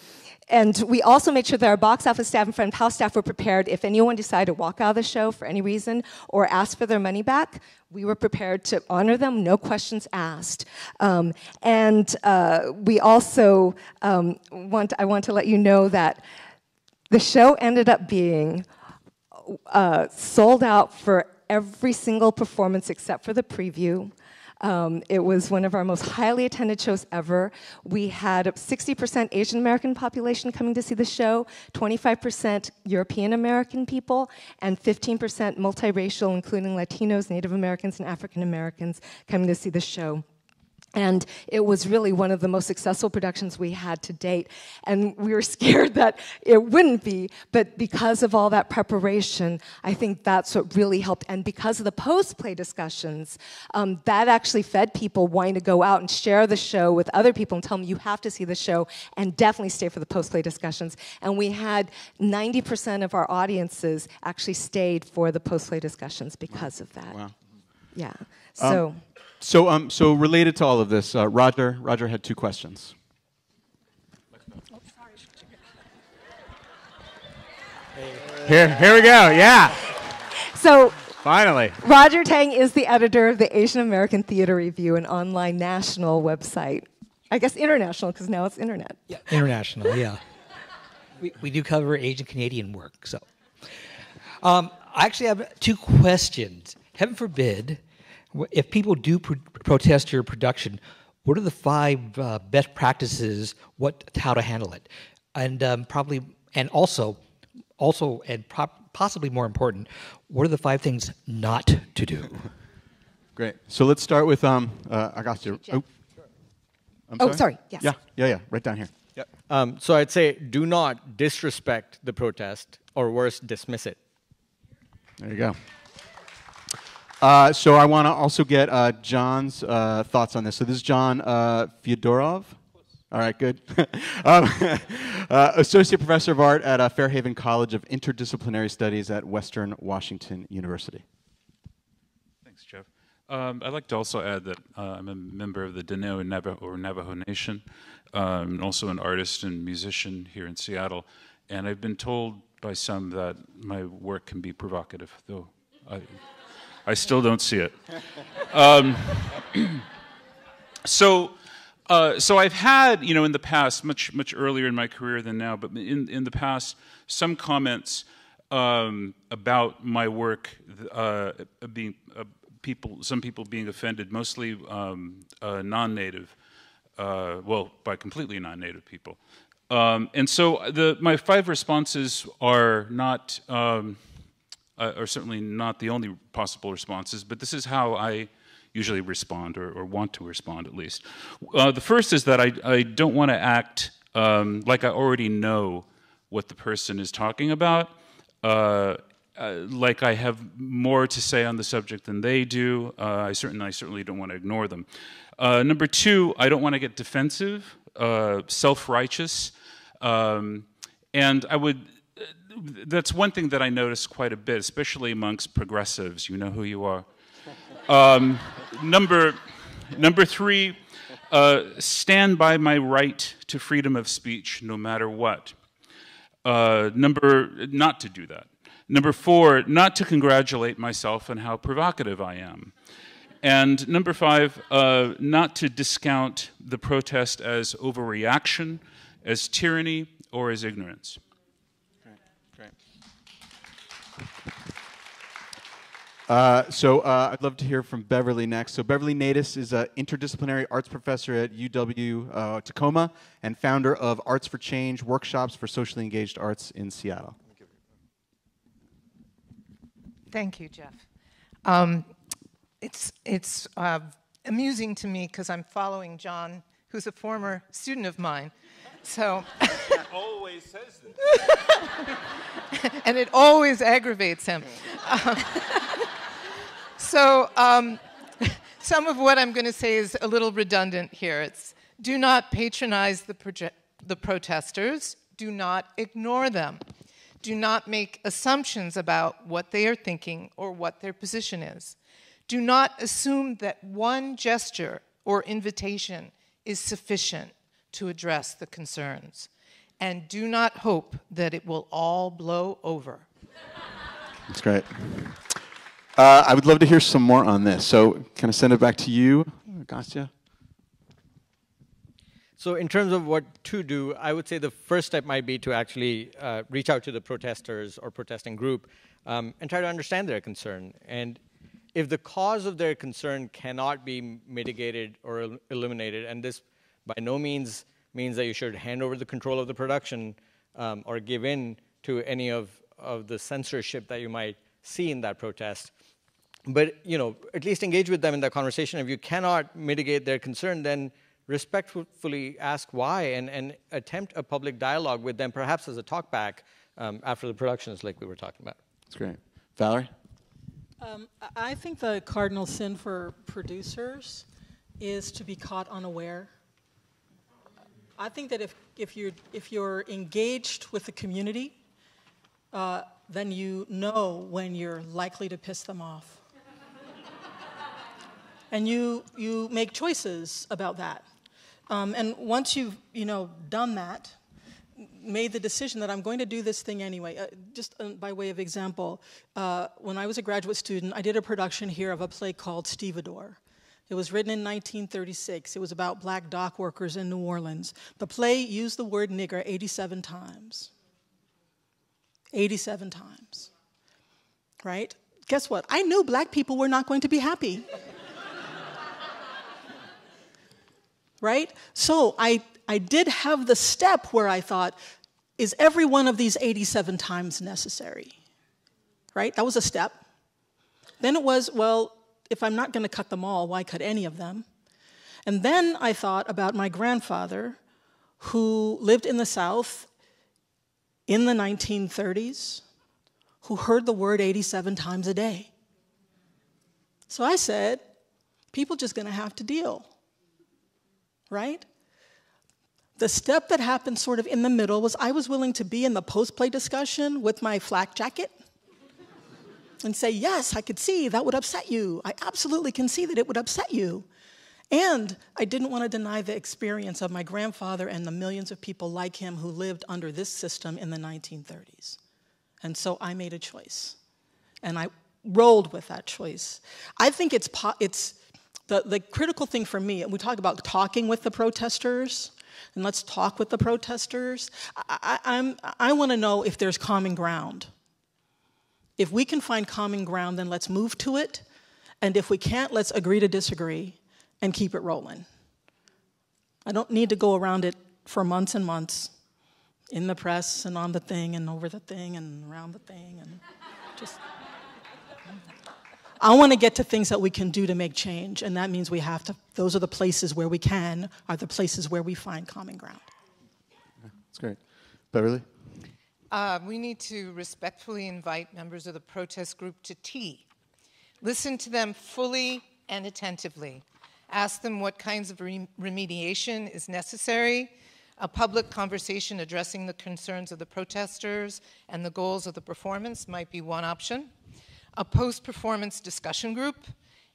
and we also made sure that our box office staff and front house staff were prepared if anyone decided to walk out of the show for any reason or ask for their money back. We were prepared to honor them, no questions asked. Um, and uh, we also um, want, I want to let you know that the show ended up being uh, sold out for every single performance except for the preview. Um, it was one of our most highly attended shows ever. We had 60% Asian American population coming to see the show, 25% European American people, and 15% multiracial, including Latinos, Native Americans, and African Americans coming to see the show. And it was really one of the most successful productions we had to date. And we were scared that it wouldn't be, but because of all that preparation, I think that's what really helped. And because of the post play discussions, um, that actually fed people wanting to go out and share the show with other people and tell them you have to see the show and definitely stay for the post play discussions. And we had 90% of our audiences actually stayed for the post play discussions because of that. Wow. Yeah. Um, So. So, um, so related to all of this, uh, Roger, Roger had two questions. Here, here we go. Yeah. So finally, Roger Tang is the editor of the Asian American Theater Review, an online national website. I guess international because now it's internet. Yeah, international. Yeah, we, we do cover Asian Canadian work. So, um, I actually have two questions. Heaven forbid, if people do pr- protest your production, what are the five uh, best practices? What how to handle it, and um, probably and also also and pro- possibly more important, what are the five things not to do? Great. So let's start with um. Uh, I got you. Oh. I'm Oh, sorry. Yes. Yeah, yeah, yeah. Right down here. Yep. Um, so I'd say do not disrespect the protest, or worse, dismiss it. There you go. Uh, so I want to also get uh, John's uh, thoughts on this. So this is John uh, Feodorov. All right, good. um, uh, Associate Professor of Art at uh, Fairhaven College of Interdisciplinary Studies at Western Washington University. Thanks, Jeff. Um, I'd like to also add that I'm a member of the Diné Navajo, or Navajo Nation, um, also an artist and musician here in Seattle. And I've been told by some that my work can be provocative, though I, I still don't see it. Um, so, uh, so I've had, you know, in the past, much much earlier in my career than now, but in in the past, some comments um, about my work uh, being uh, people, some people being offended, mostly um, uh, non-native, uh, well, by completely non-native people. Um, and so the, my five responses are not, um, uh, are certainly not the only possible responses, but this is how I usually respond, or, or want to respond at least. Uh, the first is that I, I don't want to act um, like I already know what the person is talking about, uh, uh, like I have more to say on the subject than they do. Uh, I certainly, I certainly don't want to ignore them. Uh, number two, I don't want to get defensive, self-righteous, um, and I would. That's one thing that I notice quite a bit, especially amongst progressives. You know who you are. Um, number, number three, uh, stand by my right to freedom of speech no matter what. Uh, number, not to do that. Number four, not to congratulate myself on how provocative I am. And number five, uh, not to discount the protest as overreaction, as tyranny, or as ignorance. Uh, so uh, I'd love to hear from Beverly next. So Beverly Naidus is an interdisciplinary arts professor at UW uh, Tacoma and founder of Arts for Change workshops for socially engaged arts in Seattle. Thank you, Jeff. Um, it's it's uh, amusing to me because I'm following John, who's a former student of mine. So. always says this. and it always aggravates him. Um, so, um, some of what I'm going to say is a little redundant here. It's do not patronize the, the protesters, do not ignore them. Do not make assumptions about what they are thinking or what their position is. Do not assume that one gesture or invitation is sufficient to address the concerns. And do not hope that it will all blow over. That's great. Uh, I would love to hear some more on this. So, can I send it back to you, Agastya. So, in terms of what to do, I would say the first step might be to actually uh, reach out to the protesters or protesting group um, and try to understand their concern. And if the cause of their concern cannot be mitigated or el- eliminated, and this by no means means that you should hand over the control of the production um, or give in to any of, of the censorship that you might see in that protest. But you know, at least engage with them in that conversation. If you cannot mitigate their concern, then respectfully ask why and, and attempt a public dialogue with them, perhaps as a talkback um, after the productions, like we were talking about. That's great. Valerie? Um, I think the cardinal sin for producers is to be caught unaware. I think that if, if, you're, if you're engaged with the community, uh, then you know when you're likely to piss them off. and you, you make choices about that. Um, and once you've you know, done that, made the decision that I'm going to do this thing anyway. Uh, just uh, by way of example, uh, when I was a graduate student, I did a production here of a play called Stevedore. It was written in 1936. It was about black dock workers in New Orleans. The play used the word nigger 87 times. 87 times. Right? Guess what? I knew black people were not going to be happy. right? So I, I did have the step where I thought, is every one of these 87 times necessary? Right? That was a step. Then it was, well, if I'm not going to cut them all, why cut any of them? And then I thought about my grandfather who lived in the South in the 1930s, who heard the word 87 times a day. So I said, people just going to have to deal right? The step that happened sort of in the middle was I was willing to be in the post play discussion with my flak jacket and say, Yes, I could see that would upset you. I absolutely can see that it would upset you. And I didn't want to deny the experience of my grandfather and the millions of people like him who lived under this system in the 1930s. And so I made a choice. And I rolled with that choice. I think it's it's the the critical thing for me. And we talk about talking with the protesters, and let's talk with the protesters. I, I, I'm I want to know if there's common ground. If we can find common ground, then let's move to it. And if we can't, let's agree to disagree and keep it rolling. I don't need to go around it for months and months in the press and on the thing and over the thing and around the thing and just. I want to get to things that we can do to make change, and that means we have to, those are the places where we can, are the places where we find common ground. That's great. Beverly? Uh, we need to respectfully invite members of the protest group to tea. Listen to them fully and attentively. Ask them what kinds of re- remediation is necessary. A public conversation addressing the concerns of the protesters and the goals of the performance might be one option. A post performance discussion group,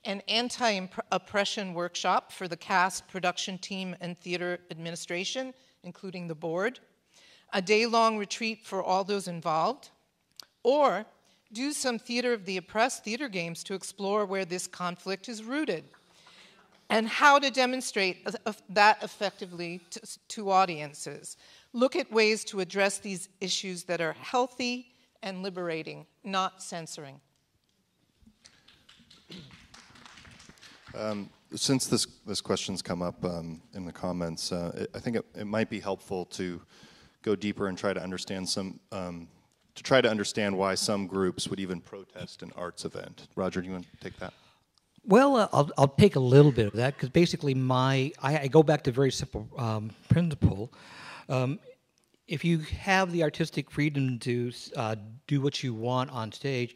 an anti oppression workshop for the cast, production team, and theater administration, including the board, a day long retreat for all those involved, or do some Theater of the Oppressed theater games to explore where this conflict is rooted and how to demonstrate that effectively to, to, audiences. Look at ways to address these issues that are healthy and liberating, not censoring. Um, since this, this question's come up um, in the comments, uh, it, I think it, it, might be helpful to go deeper and try to understand some, um, to try to understand why some groups would even protest an arts event. Roger, do you want to take that? Well, uh, I'll, I'll take a little bit of that because basically my I, I, go back to a very simple um, principle. Um, if you have the artistic freedom to uh, do what you want on stage,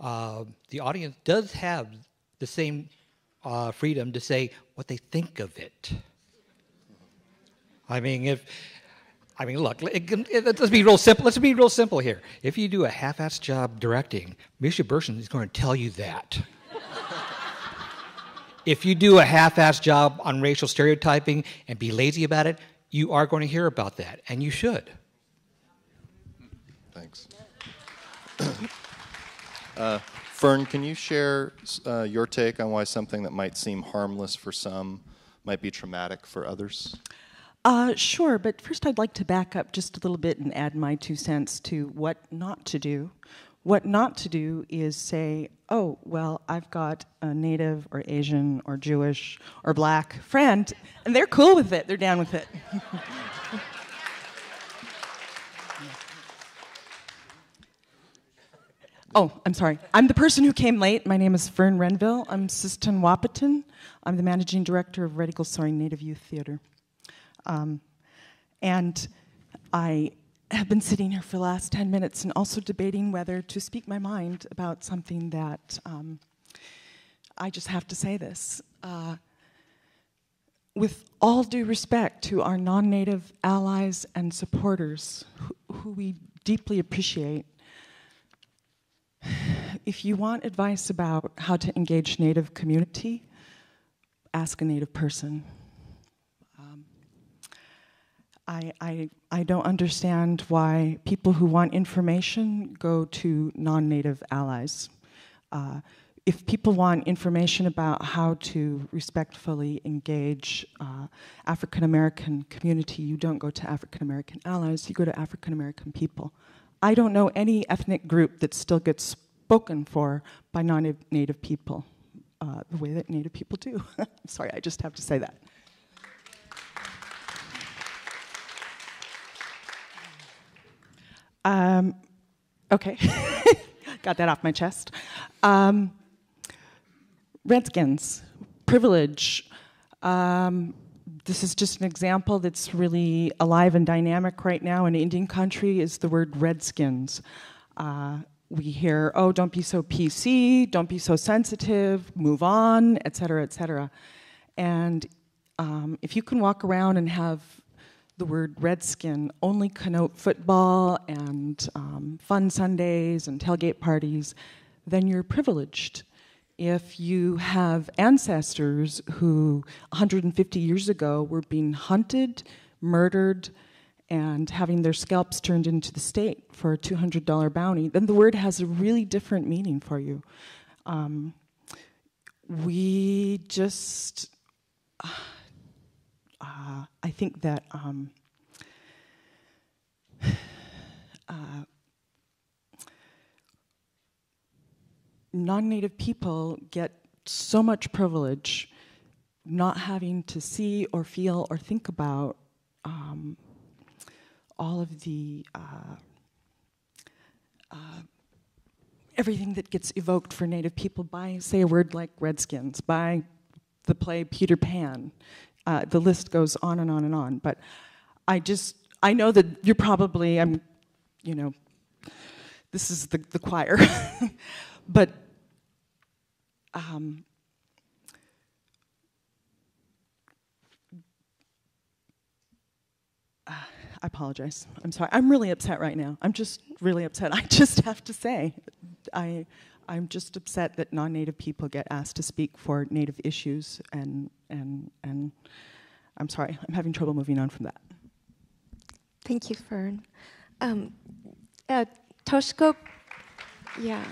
uh, the audience does have the same uh, freedom to say what they think of it. I mean, if I mean, look, it, it, let's be real simple. Let's be real simple here. If you do a half-assed job directing, Misha Berson is going to tell you that. if you do a half-assed job on racial stereotyping and be lazy about it, you are going to hear about that, and you should. Thanks. uh, Fern, can you share uh, your take on why something that might seem harmless for some might be traumatic for others? Uh, sure, but first I'd like to back up just a little bit and add my two cents to what not to do. What not to do is say, oh, well, I've got a native or Asian or Jewish or black friend, and they're cool with it, they're down with it. Oh, I'm sorry. I'm the person who came late. My name is Fern Renville. I'm Sisseton Wahpeton. I'm the managing director of Eagle Soaring Native Youth Theater. Um, and I have been sitting here for the last 10 minutes and also debating whether to speak my mind about something that um, I just have to say this. Uh, with all due respect to our non native allies and supporters who, who we deeply appreciate, if you want advice about how to engage Native community, ask a Native person. I, I, I don't understand why people who want information go to non Native allies. Uh, if people want information about how to respectfully engage uh, African American community, you don't go to African American allies, you go to African American people. I don't know any ethnic group that still gets spoken for by non native people uh, the way that native people do. Sorry, I just have to say that. Um, okay, got that off my chest. Um, Redskins, privilege. Um, this is just an example that's really alive and dynamic right now in Indian country is the word redskins. Uh, we hear, oh, don't be so PC, don't be so sensitive, move on, et cetera, et cetera. And um, if you can walk around and have the word redskin only connote football and um, fun Sundays and tailgate parties, then you're privileged if you have ancestors who 150 years ago were being hunted, murdered, and having their scalps turned into the state for a $200 bounty, then the word has a really different meaning for you. Um, we just, uh, uh, I think that um, uh, non native people get so much privilege not having to see or feel or think about um, all of the uh, uh, everything that gets evoked for native people by say a word like redskins by the play peter pan uh, the list goes on and on and on but i just i know that you're probably i'm you know this is the, the choir but um, I apologize. I'm sorry. I'm really upset right now. I'm just really upset. I just have to say, I, I'm just upset that non-native people get asked to speak for native issues, and and and I'm sorry. I'm having trouble moving on from that. Thank you, Fern. Um, uh, Toshiko, yeah.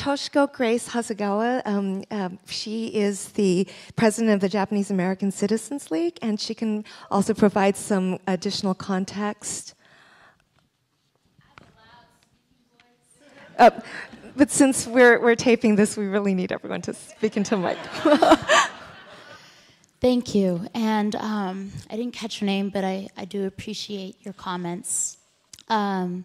Toshiko Grace Hasegawa, um, uh, she is the president of the Japanese American Citizens League, and she can also provide some additional context. Uh, but since we're, we're taping this, we really need everyone to speak into mic. Thank you. And um, I didn't catch your name, but I, I do appreciate your comments. Um,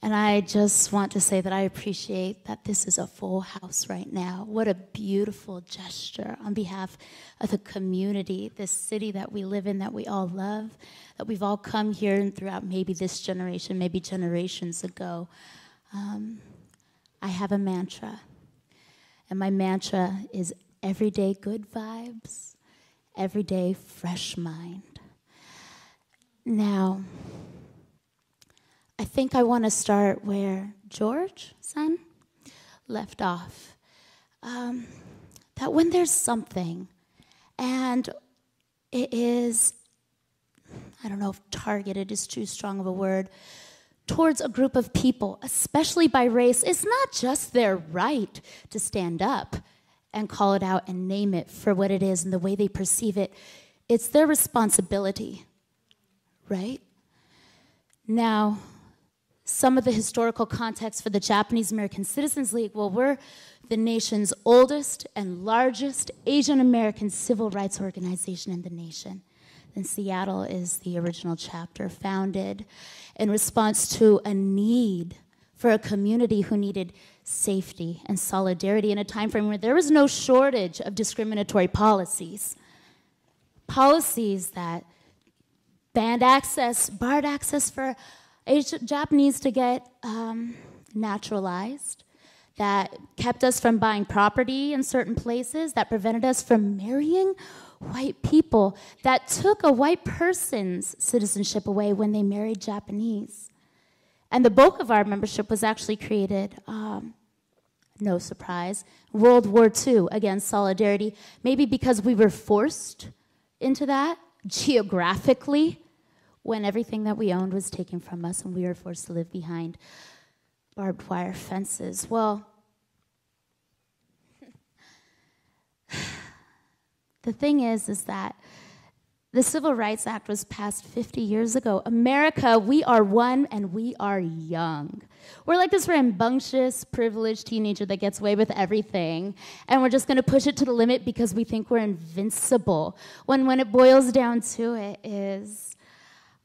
and I just want to say that I appreciate that this is a full house right now. What a beautiful gesture on behalf of the community, this city that we live in, that we all love, that we've all come here and throughout maybe this generation, maybe generations ago. Um, I have a mantra, and my mantra is everyday good vibes, everyday fresh mind. Now, I think I want to start where George, son, left off. Um, that when there's something and it is, I don't know if targeted is too strong of a word, towards a group of people, especially by race, it's not just their right to stand up and call it out and name it for what it is and the way they perceive it. It's their responsibility, right? Now, some of the historical context for the Japanese American Citizens League. Well, we're the nation's oldest and largest Asian American civil rights organization in the nation. And Seattle is the original chapter founded in response to a need for a community who needed safety and solidarity in a time frame where there was no shortage of discriminatory policies. Policies that banned access, barred access for Japanese to get um, naturalized, that kept us from buying property in certain places, that prevented us from marrying white people, that took a white person's citizenship away when they married Japanese. And the bulk of our membership was actually created, um, no surprise, World War II against solidarity, maybe because we were forced into that geographically when everything that we owned was taken from us and we were forced to live behind barbed wire fences. Well, the thing is, is that the Civil Rights Act was passed 50 years ago. America, we are one and we are young. We're like this rambunctious, privileged teenager that gets away with everything, and we're just gonna push it to the limit because we think we're invincible. When, when it boils down to it, is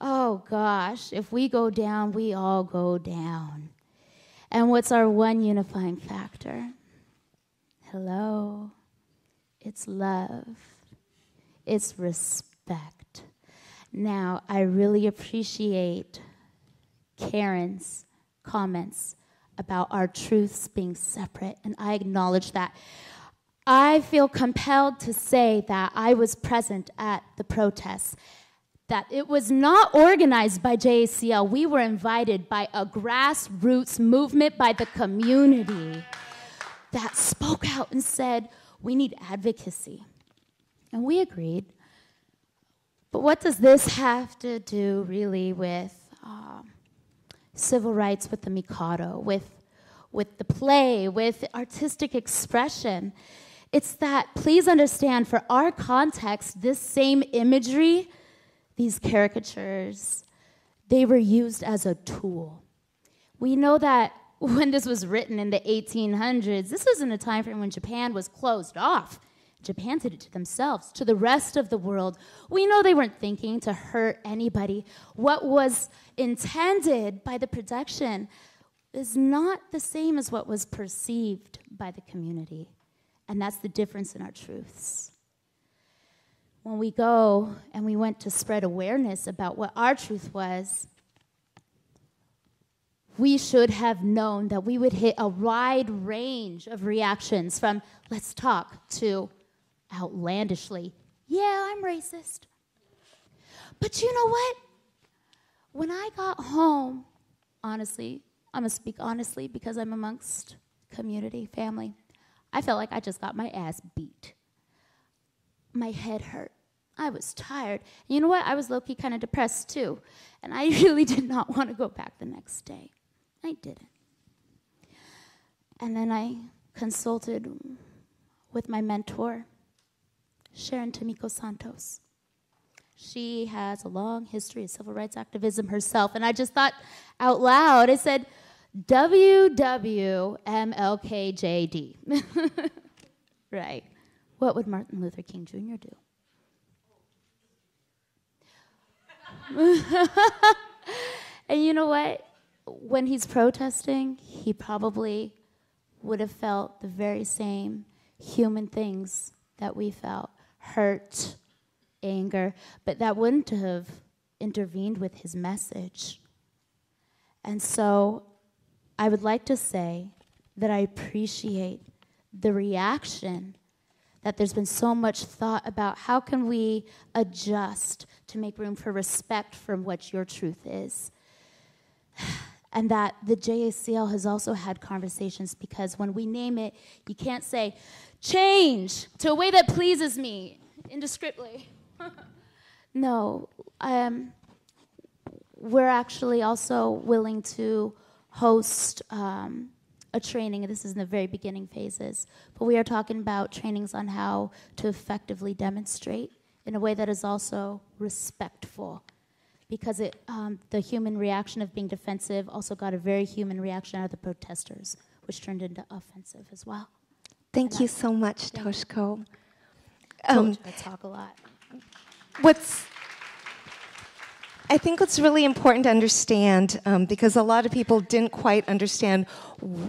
oh gosh, if we go down, we all go down. And what's our one unifying factor? Hello. It's love. It's respect. Now, I really appreciate Karen's comments about our truths being separate, and I acknowledge that. I feel compelled to say that I was present at the protests that it was not organized by JACL. We were invited by a grassroots movement by the community that spoke out and said, We need advocacy. And we agreed. But what does this have to do really with um, civil rights, with the Mikado, with, with the play, with artistic expression? It's that, please understand, for our context, this same imagery, these caricatures, they were used as a tool. We know that when this was written in the 1800s, this in a time frame when Japan was closed off. Japan did it to themselves, to the rest of the world. We know they weren't thinking to hurt anybody. What was intended by the production is not the same as what was perceived by the community. And that's the difference in our truths. When we go and we went to spread awareness about what our truth was, we should have known that we would hit a wide range of reactions from let's talk to outlandishly, yeah, I'm racist. But you know what? When I got home, honestly, I'm gonna speak honestly because I'm amongst community, family. I felt like I just got my ass beat. My head hurt. I was tired. You know what? I was low key kind of depressed too. And I really did not want to go back the next day. I didn't. And then I consulted with my mentor, Sharon Tomiko Santos. She has a long history of civil rights activism herself. And I just thought out loud, I said, WWMLKJD. right. What would Martin Luther King Jr. do? and you know what? When he's protesting, he probably would have felt the very same human things that we felt hurt, anger, but that wouldn't have intervened with his message. And so I would like to say that I appreciate the reaction that there's been so much thought about how can we adjust to make room for respect from what your truth is. And that the JACL has also had conversations because when we name it, you can't say change to a way that pleases me indiscreetly. no, um, we're actually also willing to host um, a training. This is in the very beginning phases, but we are talking about trainings on how to effectively demonstrate in a way that is also respectful. Because it, um, the human reaction of being defensive also got a very human reaction out of the protesters, which turned into offensive as well. Thank you so much, Toshiko. Um, I talk a lot. What's I think what's really important to understand, um, because a lot of people didn't quite understand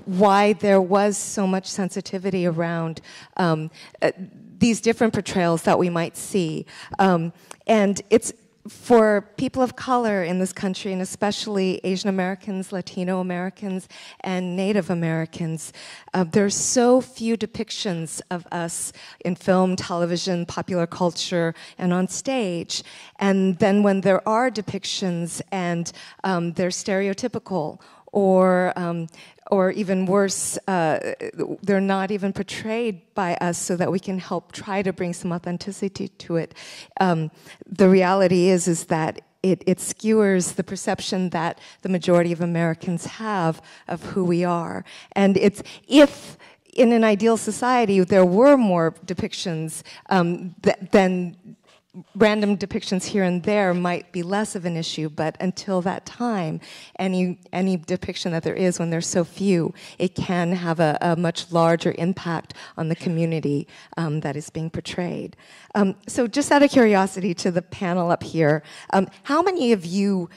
why there was so much sensitivity around um, uh, these different portrayals that we might see. Um, and it's for people of color in this country, and especially Asian Americans, Latino Americans, and Native Americans, uh, there's so few depictions of us in film, television, popular culture, and on stage. And then when there are depictions and um, they're stereotypical or um, or even worse, uh, they're not even portrayed by us so that we can help try to bring some authenticity to it. Um, the reality is, is that it, it, skewers the perception that the majority of Americans have of who we are. And it's if in an ideal society there were more depictions um, th- then random depictions here and there might be less of an issue, but until that time, any any depiction that there is when there's so few, it can have a, a much larger impact on the community um, that is being portrayed. Um, so, just out of curiosity to the panel up here, um, how many of you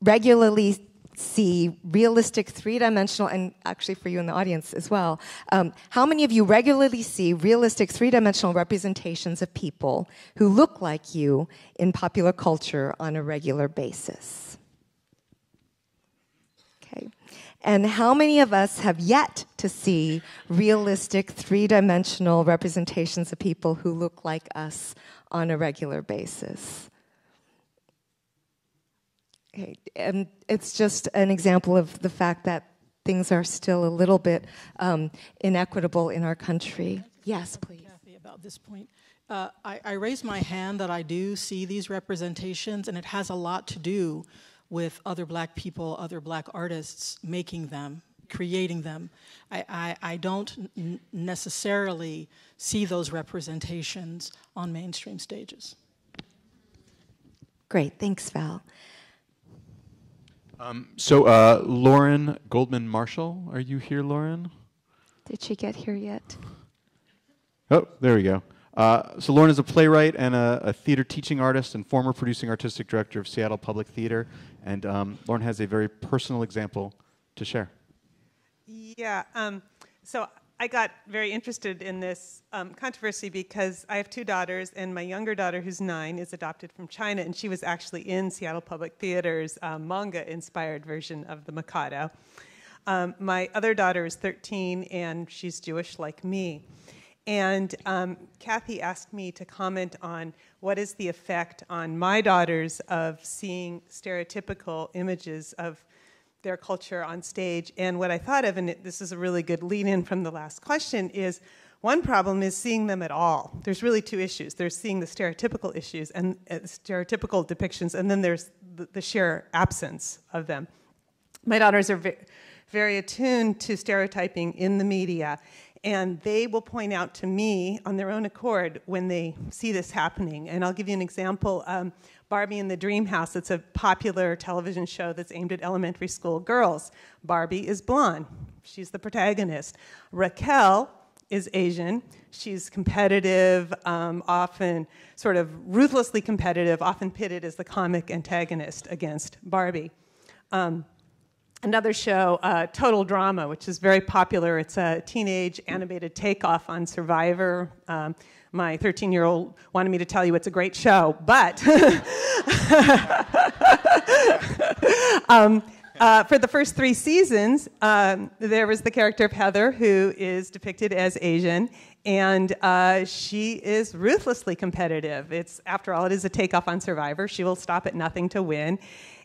regularly see realistic three dimensional, and actually for you in the audience as well, um, how many of you regularly see realistic three dimensional representations of people who look like you in popular culture on a regular basis? Okay. And how many of us have yet to see realistic three dimensional representations of people who look like us on a regular basis? Okay, and it's just an example of the fact that things are still a little bit um, inequitable in our country. Yes, please. Kathy, about this point. Uh, I, I raise my hand that I do see these representations, and it has a lot to do with other black people, other black artists making them, creating them. I, I, I don't n- necessarily see those representations on mainstream stages. Great, thanks, Val. Um, so, uh, Lauren Goldman Marshall, are you here, Lauren? Did she get here yet? Oh, there we go. Uh, so, Lauren is a playwright and a, a, theater teaching artist and former producing artistic director of Seattle Public Theater. And um, Lauren has a very personal example to share. Yeah. Um, so, I got very interested in this um, controversy because I have two daughters, and my younger daughter, who's nine, is adopted from China, and she was actually in Seattle Public Theater's um, manga inspired version of The Mikado. Um, my other daughter is 13, and she's Jewish like me. And um, Kathy asked me to comment on what is the effect on my daughters of seeing stereotypical images of their culture on stage. And what I thought of, and it, this is a really good lead in from the last question, is one problem is seeing them at all. There's really two issues. There's seeing the stereotypical issues and uh, stereotypical depictions, and then there's the, the, sheer absence of them. My daughters are ve- very attuned to stereotyping in the media, and they will point out to me on their own accord when they see this happening. And I'll give you an example. Um, Barbie in the Dream House. It's a popular television show that's aimed at elementary school girls. Barbie is blonde. She's the protagonist. Raquel is Asian. She's competitive, um, often sort of ruthlessly competitive, often pitted as the comic antagonist against Barbie. Um, another show, uh, Total Drama, which is very popular. It's a teenage animated takeoff on Survivor. Um, my 13 year old wanted me to tell you it's a great show, but um, uh, for the first three seasons, um, there was the character of Heather, who is depicted as Asian, and uh, she is ruthlessly competitive. It's, after all, it is a takeoff on Survivor. She will stop at nothing to win.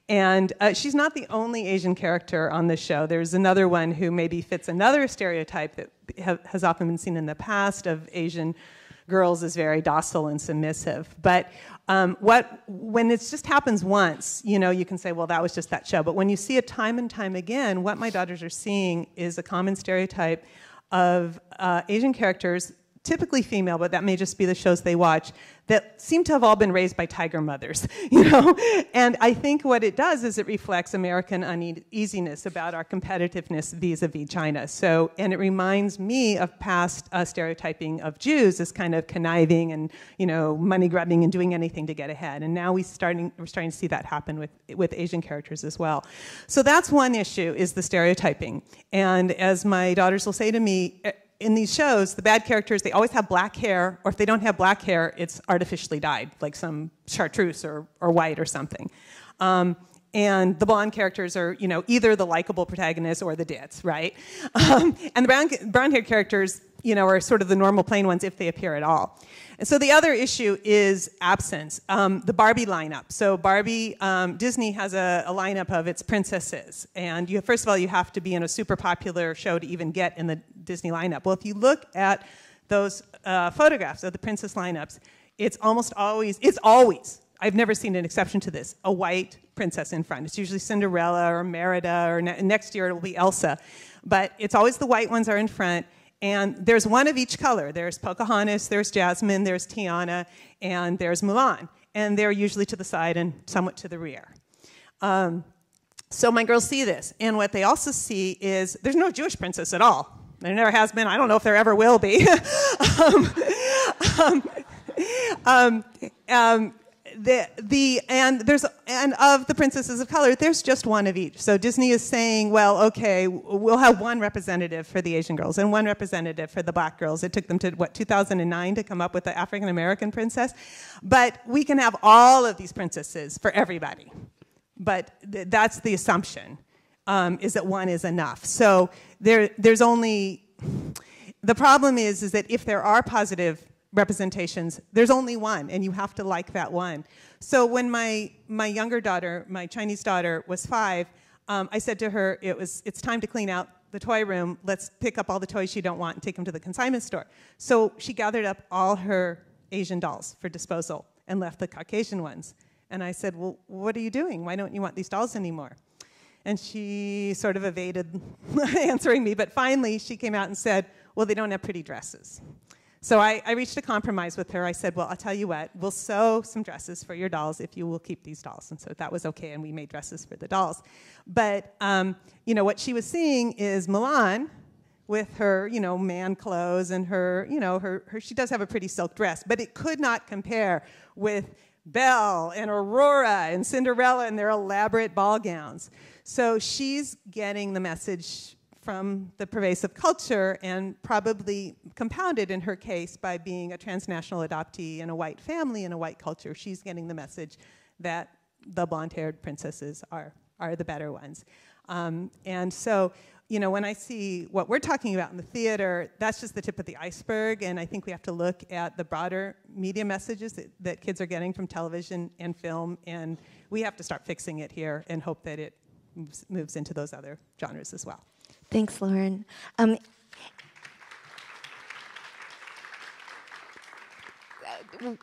And uh, she's not the only Asian character on the show. There's another one who maybe fits another stereotype that ha- has often been seen in the past of Asian girls is very docile and submissive. But um, what when it just happens once, you know, you can say, well, that was just that show. But when you see it time and time again, what my daughters are seeing is a common stereotype of uh, Asian characters typically female, but that may just be the shows they watch, that seem to have all been raised by tiger mothers, you know? And I think what it does is it reflects American uneasiness about our competitiveness vis-a-vis China. So, and it reminds me of past uh, stereotyping of Jews as kind of conniving and, you know, money grubbing and doing anything to get ahead. And now we starting, we're starting to see that happen with, with Asian characters as well. So that's one issue, is the stereotyping. And as my daughters will say to me, in these shows, the bad characters, they always have black hair, or if they don't have black hair, it's artificially dyed, like some chartreuse or, or white or something. Um, and the blonde characters are, you know, either the likable protagonist or the ditz, right? Um, and the brown, brown-haired characters, you know, are sort of the normal plain ones if they appear at all. And so the other issue is absence. Um, the Barbie lineup. So Barbie, um, Disney has a, a, lineup of its princesses, and you, first of all, you have to be in a super popular show to even get in the Disney lineup. Well, if you look at those uh, photographs of the princess lineups, it's almost always, it's always, I've never seen an exception to this, a white princess in front. It's usually Cinderella or Merida, or ne- next year it will be Elsa. But it's always the white ones are in front, and there's one of each color. There's Pocahontas, there's Jasmine, there's Tiana, and there's Mulan. And they're usually to the side and somewhat to the rear. Um, so my girls see this, and what they also see is there's no Jewish princess at all. There never has been. I don't know if there ever will be. um, um, um, um, the, the and there's and of the princesses of color, there's just one of each. So Disney is saying, well, okay, we'll have one representative for the Asian girls and one representative for the black girls. It took them to what 2009 to come up with the African American princess, but we can have all of these princesses for everybody. But th- that's the assumption um, is that one is enough. So there, there's only, the problem is, is that if there are positive representations, there's only one, and you have to like that one. So when my, my younger daughter, my Chinese daughter, was five, um, I said to her, it was, it's time to clean out the toy room. Let's pick up all the toys you don't want and take them to the consignment store. So she gathered up all her Asian dolls for disposal and left the Caucasian ones. And I said, Well, what are you doing? Why don't you want these dolls anymore? And she sort of evaded answering me, but finally she came out and said, Well, they don't have pretty dresses. So I, I, reached a compromise with her. I said, Well, I'll tell you what, we'll sew some dresses for your dolls if you will keep these dolls. And so that was okay, and we made dresses for the dolls. But, um, you know, what she was seeing is Mulan with her, you know, man clothes and her, you know, her, her, she does have a pretty silk dress, but it could not compare with Belle and Aurora and Cinderella and their elaborate ball gowns. So she's getting the message from the pervasive culture and probably compounded in her case by being a transnational adoptee in a white family in a white culture. She's getting the message that the blonde haired princesses are, are the better ones. Um, and so you know, when I see what we're talking about in the theater, that's just the tip of the iceberg. And I think we have to look at the broader media messages that, that kids are getting from television and film. And we have to start fixing it here and hope that it moves, moves into those other genres as well. Thanks, Lauren. Um,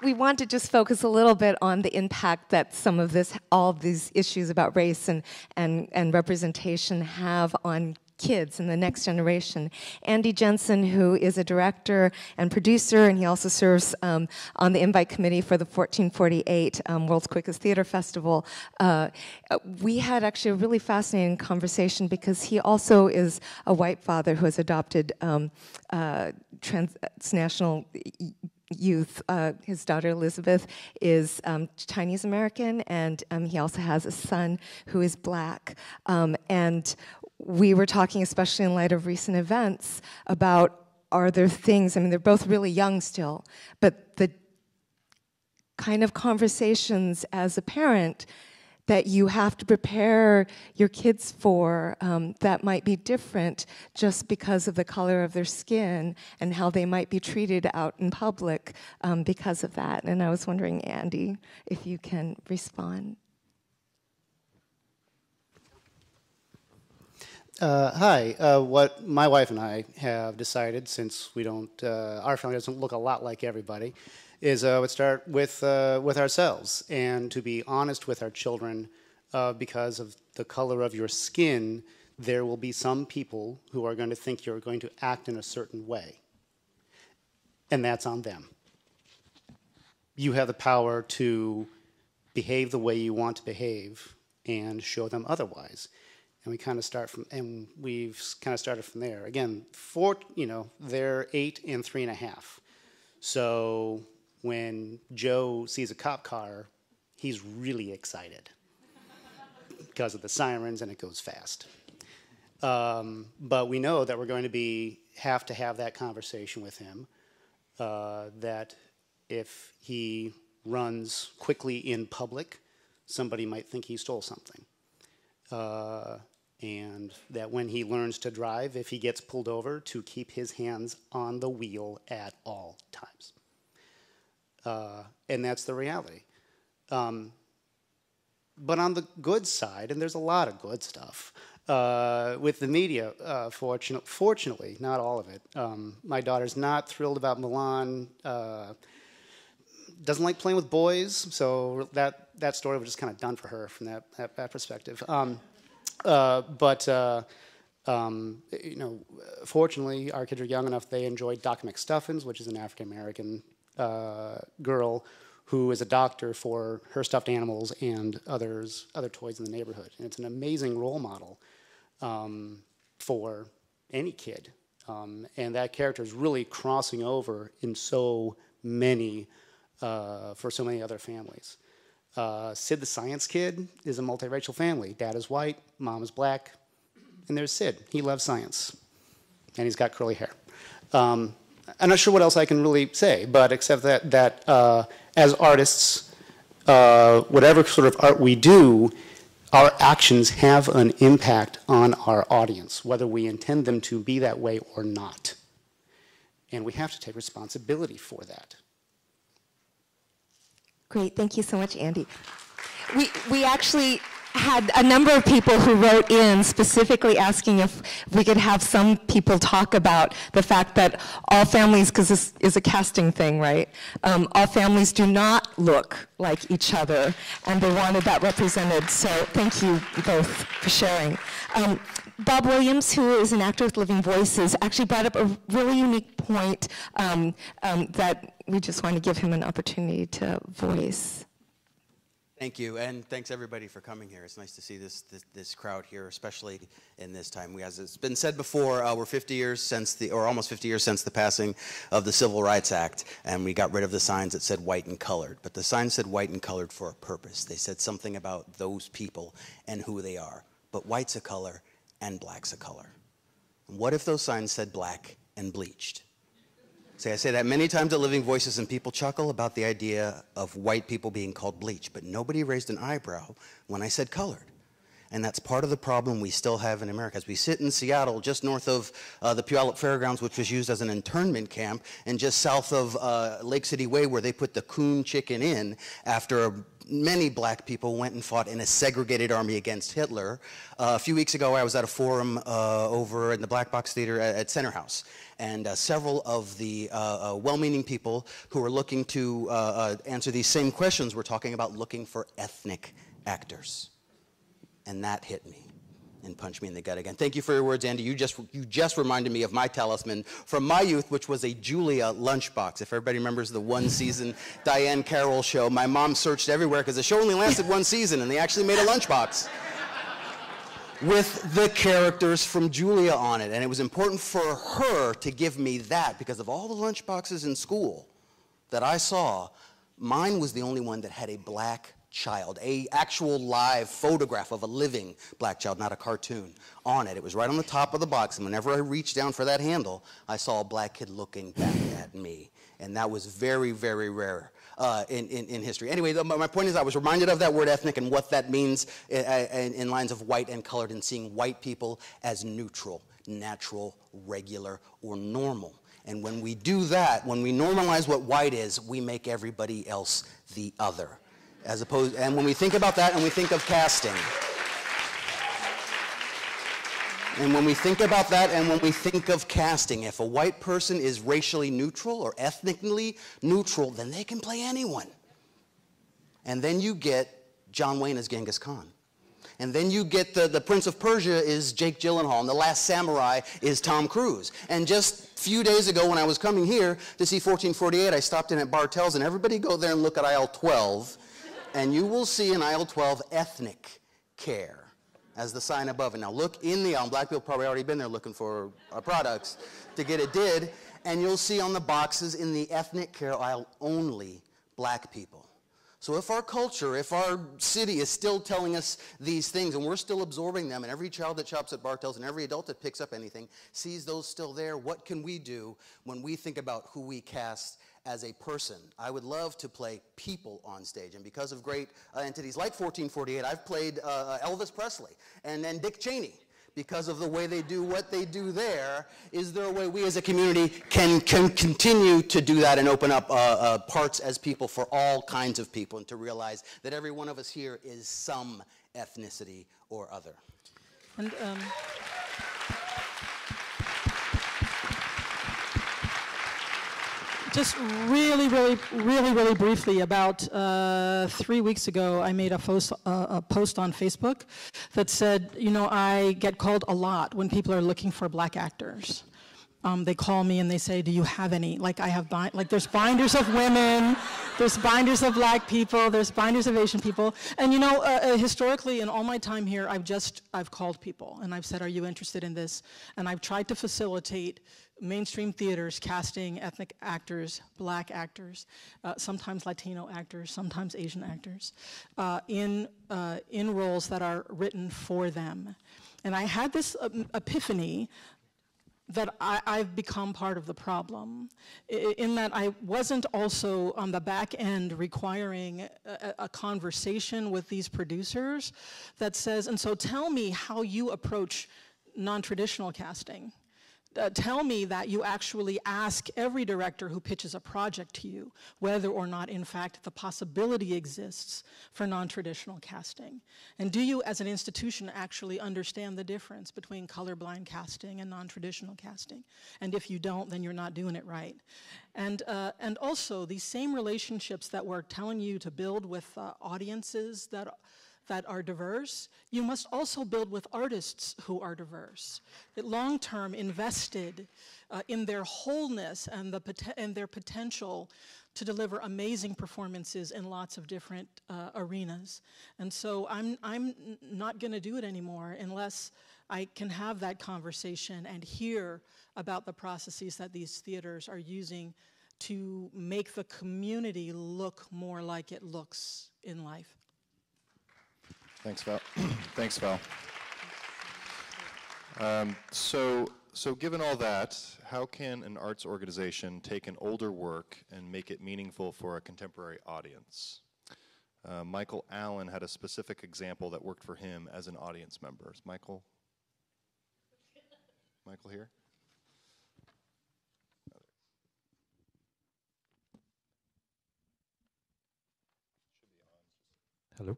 we want to just focus a little bit on the impact that some of this, all of these issues about race and, and, and representation have on kids and the next generation. Andy Jensen, who is a director and producer, and he also serves um, on the invite committee for the 1448 um, World's Quickest Theater Festival. Uh, we had actually a really fascinating conversation because he also is a white father who has adopted um, uh, transnational youth. Uh, his daughter Elizabeth is um, Chinese American, and um, he also has a son who is black. Um, and we were talking, especially in light of recent events, about are there things, I mean, they're both really young still, but the kind of conversations as a parent that you have to prepare your kids for um, that might be different just because of the color of their skin and how they might be treated out in public um, because of that. And I was wondering, Andy, if you can respond. Uh, hi. Uh, what my wife and I have decided, since we don't, uh, our family doesn't look a lot like everybody, is uh, would start with uh, with ourselves and to be honest with our children, uh, because of the color of your skin, there will be some people who are going to think you're going to act in a certain way, and that's on them. You have the power to behave the way you want to behave and show them otherwise and we kind of start from, and we've kind of started from there. Again, four, you know, they're eight and three and a half. So when Joe sees a cop car, he's really excited because of the sirens and it goes fast. Um, but we know that we're going to be have to have that conversation with him. Uh, that if he runs quickly in public, somebody might think he stole something. Uh, and that when he learns to drive, if he gets pulled over, to keep his hands on the wheel at all times. Uh, and that's the reality. Um, but on the good side, and there's a lot of good stuff, uh, with the media, uh, fortunate, fortunately, not all of it. Um, my daughter's not thrilled about Mulan. uh, doesn't like playing with boys, so that, that story was just kind of done for her from that, that, that perspective. Um, uh, but uh, um, you know, fortunately, our kids are young enough. They enjoy Doc McStuffins, which is an African American uh, girl who is a doctor for her stuffed animals and others other toys in the neighborhood. And it's an amazing role model um, for any kid. Um, and that character is really crossing over in so many uh, for so many other families. Uh, Sid the Science Kid is a multiracial family. Dad is white, mom is black, and there's Sid. He loves science, and he's got curly hair. Um, I'm not sure what else I can really say, but except that, that uh, as artists, uh, whatever sort of art we do, our actions have an impact on our audience, whether we intend them to be that way or not. And we have to take responsibility for that. Great, thank you so much, Andy. We, we actually, had a number of people who wrote in specifically asking if we could have some people talk about the fact that all families, because this is a casting thing, right? Um, all families do not look like each other, and they wanted that represented. So thank you both for sharing. Um, Bob Williams, who is an actor with Living Voices, actually brought up a really unique point um, um, that we just want to give him an opportunity to voice. Thank you, and thanks everybody for coming here. It's nice to see this this, this crowd here, especially in this time. We, as it's been said before, uh, we're 50 years since the, or almost 50 years since the passing of the Civil Rights Act, and we got rid of the signs that said white and colored. But the signs said white and colored for a purpose. They said something about those people and who they are. But white's a color, and black's a color. And what if those signs said black and bleached? See, I say that many times at Living Voices, and people chuckle about the idea of white people being called bleach, but nobody raised an eyebrow when I said colored. And that's part of the problem we still have in America. As we sit in Seattle, just north of uh, the Puyallup Fairgrounds, which was used as an internment camp, and just south of uh, Lake City Way, where they put the Coon Chicken Inn after a many black people went and fought in a segregated army against Hitler. Uh, a few weeks ago, I was at a forum uh, over in the Black Box Theater at, at Center House, and uh, several of the uh, uh, well-meaning people who are looking to uh, answer these same questions were talking about looking for ethnic actors, and that hit me and punched me in the gut again. Thank you for your words, Andy. You just, you just reminded me of my talisman from my youth, which was a Julia lunchbox. If everybody remembers the one season Diahann Carroll show, my mom searched everywhere because the show only lasted one season and they actually made a lunchbox with the characters from Julia on it. And it was important for her to give me that because of all the lunchboxes in school that I saw, mine was the only one that had a black child, a actual live photograph of a living black child, not a cartoon, on it. It was right on the top of the box, and whenever I reached down for that handle, I saw a black kid looking back at me. And that was very, very rare. Uh, in, in, in, history. Anyway, the, my point is I was reminded of that word ethnic and what that means uh, uh, in, in lines of white and colored and seeing white people as neutral, natural, regular, or normal. And when we do that, when we normalize what white is, we make everybody else the other as opposed and when we think about that and we think of casting and when we think about that and when we think of casting if a white person is racially neutral or ethnically neutral then they can play anyone and then you get john wayne as genghis khan and then you get the, the Prince of Persia is Jake Gyllenhaal, and the Last Samurai is Tom Cruise. And just a few days ago when I was coming here to see 1448, I stopped in at Bartell's, and everybody go there and look at aisle 12 and you will see in aisle 12 ethnic care as the sign above. And now look in the aisle. Black people probably already been there looking for our products to get it did. And you'll see on the boxes in the ethnic care aisle only black people. So if our culture, if our city is still telling us these things and we're still absorbing them, and every child that shops at Bartell's and every adult that picks up anything sees those still there, what can we do when we think about who we cast as a person. I would love to play people on stage. And because of great uh, entities like 1448, I've played uh, uh, Elvis Presley and then Dick Cheney. Because of the way they do what they do there, is there a way we as a community can, can continue to do that and open up uh, uh, parts as people for all kinds of people and to realize that every one of us here is some ethnicity or other? And, um just really, really, really, really briefly, about uh, three weeks ago, I made a post, uh, a post on Facebook that said, you know, I get called a lot when people are looking for black actors. Um, they call me and they say, "Do you have any?" Like I have, like there's binders of women, there's binders of black people, there's binders of Asian people, and you know, uh, uh, historically, in all my time here, I've just I've called people and I've said, "Are you interested in this?" And I've tried to facilitate mainstream theaters casting ethnic actors, black actors, uh, sometimes Latino actors, sometimes Asian actors, uh, in, uh, in roles that are written for them. And I had this um, epiphany that I, have become part of the problem, in that I wasn't also on the back end requiring a, a conversation with these producers that says, and so tell me how you approach non-traditional casting uh, tell me that you actually ask every director who pitches a project to you whether or not, in fact, the possibility exists for non traditional casting. And do you, as an institution, actually understand the difference between colorblind casting and non traditional casting? And if you don't, then you're not doing it right. And, uh, and also, these same relationships that we're telling you to build with uh, audiences that that are diverse, you must also build with artists who are diverse, that long term invested uh, in their wholeness and, the, and their potential to deliver amazing performances in lots of different uh, arenas. And so I'm, I'm not going to do it anymore unless I can have that conversation and hear about the processes that these theaters are using to make the community look more like it looks in life. Thanks, Val. Thanks, Val. Um, so, so given all that, how can an arts organization take an older work and make it meaningful for a contemporary audience? Uh, Michael Allen had a specific example that worked for him as an audience member. Is Michael? Michael here? Hello.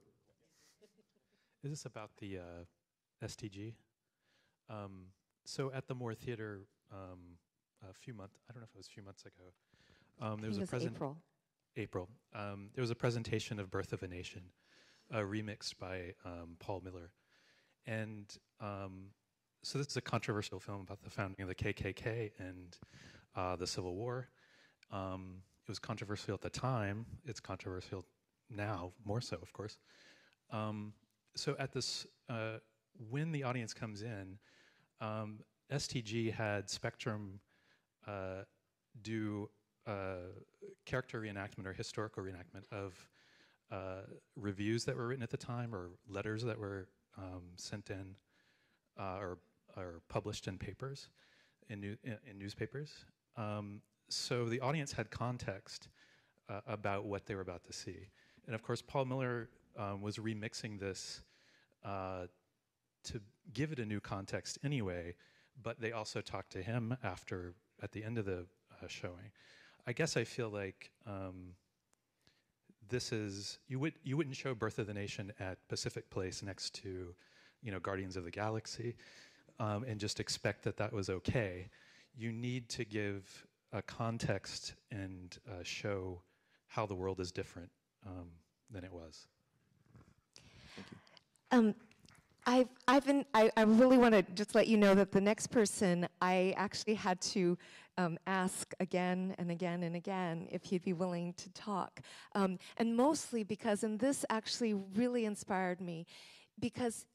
Is this about the uh, STG? Um, so at the Moore Theater um, a few months, I don't know if it was a few months ago, um, there was a present April. April. Um, there was a presentation of Birth of a Nation, uh, remixed by um, Paul Miller, and um, so this is a controversial film about the founding of the KKK and uh, the Civil War. it was controversial at the time. It's controversial now, more so, of course. Um, so at this, uh, when the audience comes in, um, STG had Spectrum uh, do uh, character reenactment or historical reenactment of uh, reviews that were written at the time or letters that were um, sent in uh, or, or published in papers, in, new, in, in newspapers. Um, so the audience had context uh, about what they were about to see. And of course, Paul Miller um, was remixing this uh, to give it a new context anyway, but they also talked to him after, at the end of the uh, showing. I guess I feel like um, this is, you, would, you wouldn't show Birth of the Nation at Pacific Place next to, you know, Guardians of the Galaxy um, and just expect that that was okay. You need to give a context and uh, show how the world is different um, than it was. Um, I've, I've been, I, I really want to just let you know that the next person, I actually had to um, ask again and again and again if he'd be willing to talk. Um, and mostly because, and this actually really inspired me, because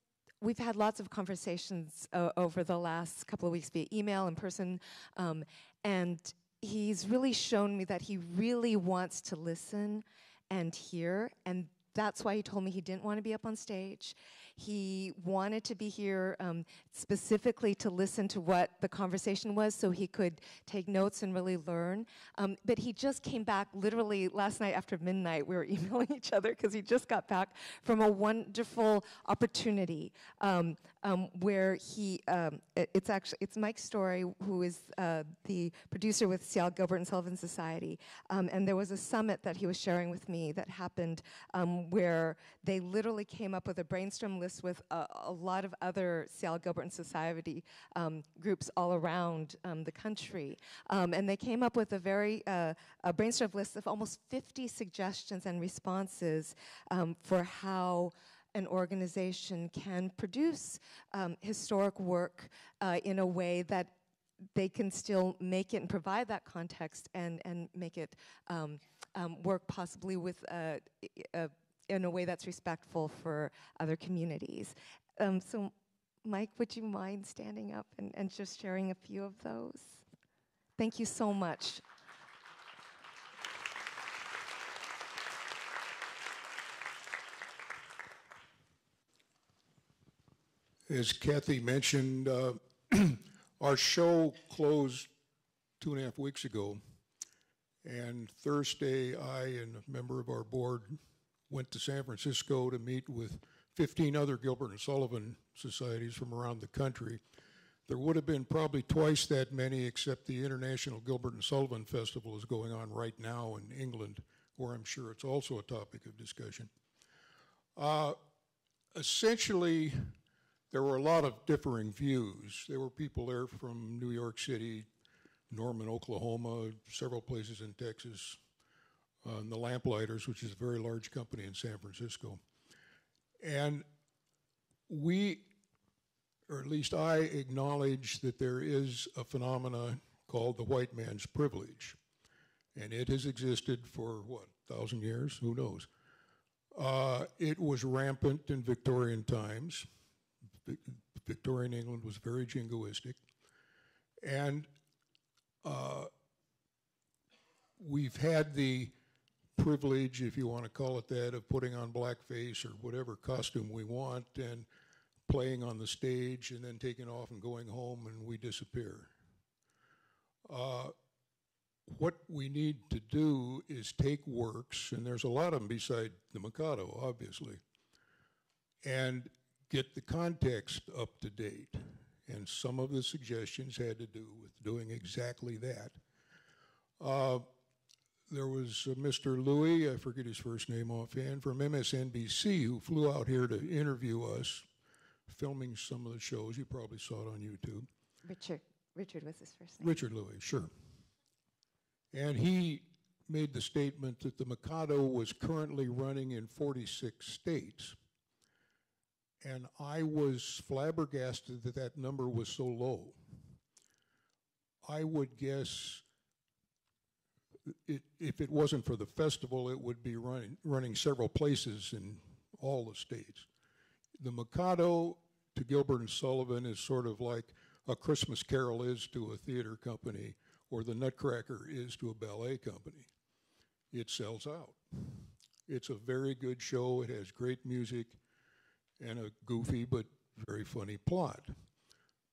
we've had lots of conversations uh, over the last couple of weeks via email, in person, um, and he's really shown me that he really wants to listen and hear, and that's why he told me he didn't want to be up on stage. He wanted to be here um, specifically to listen to what the conversation was so he could take notes and really learn. Um, but he just came back literally last night after midnight. We were emailing each other because he just got back from a wonderful opportunity um, um where he, um, it, it's actually, it's Mike Storie, who is uh, the producer with Seattle Gilbert and Sullivan Society. Um, and there was a summit that he was sharing with me that happened where they literally came up with a brainstorm list with a, a lot of other Seattle Gilbert and Society um, groups all around um, the country. Um, and they came up with a very uh, a brainstorm list of almost 50 suggestions and responses um, for how an organization can produce um, historic work uh, in a way that they can still make it and provide that context and, and make it um, um, work possibly with uh, a in a way that's respectful for other communities. Um, so, Mike, would you mind standing up and, and just sharing a few of those? Thank you so much. As Kathy mentioned, uh, our show closed two and a half weeks ago. And Thursday, I and a member of our board went to San Francisco to meet with 15 other Gilbert and Sullivan societies from around the country there would have been probably twice that many, except the International Gilbert and Sullivan Festival is going on right now in England, where I'm sure it's also a topic of discussion. Uh, essentially, there were a lot of differing views. There were people there from New York City, Norman, Oklahoma, several places in Texas, uh, and the Lamplighters, which is a very large company in San Francisco. And we, or at least I, acknowledge that there is a phenomena called the white man's privilege. And it has existed for, what, thousand years? Who knows? Uh, it was rampant in Victorian times. Victorian England was very jingoistic. And uh, we've had the privilege, if you want to call it that, of putting on blackface or whatever costume we want and playing on the stage and then taking off and going home and we disappear. Uh, what we need to do is take works, and there's a lot of them beside the Mikado, obviously, and get the context up to date. And some of the suggestions had to do with doing exactly that. Uh, there was uh, Mr. Lui, I forget his first name offhand, from MSNBC, who flew out here to interview us, filming some of the shows. You probably saw it on YouTube. Richard. Richard was his first name. Richard Lui, sure. And he made the statement that the Mikado was currently running in 46 states. And I was flabbergasted that that number was so low. I would guess it, if it wasn't for the festival, it would be running, running several places in all the states. The Mikado to Gilbert and Sullivan is sort of like a Christmas Carol is to a theater company or the Nutcracker is to a ballet company. It sells out. It's a very good show. It has great music and a goofy but very funny plot.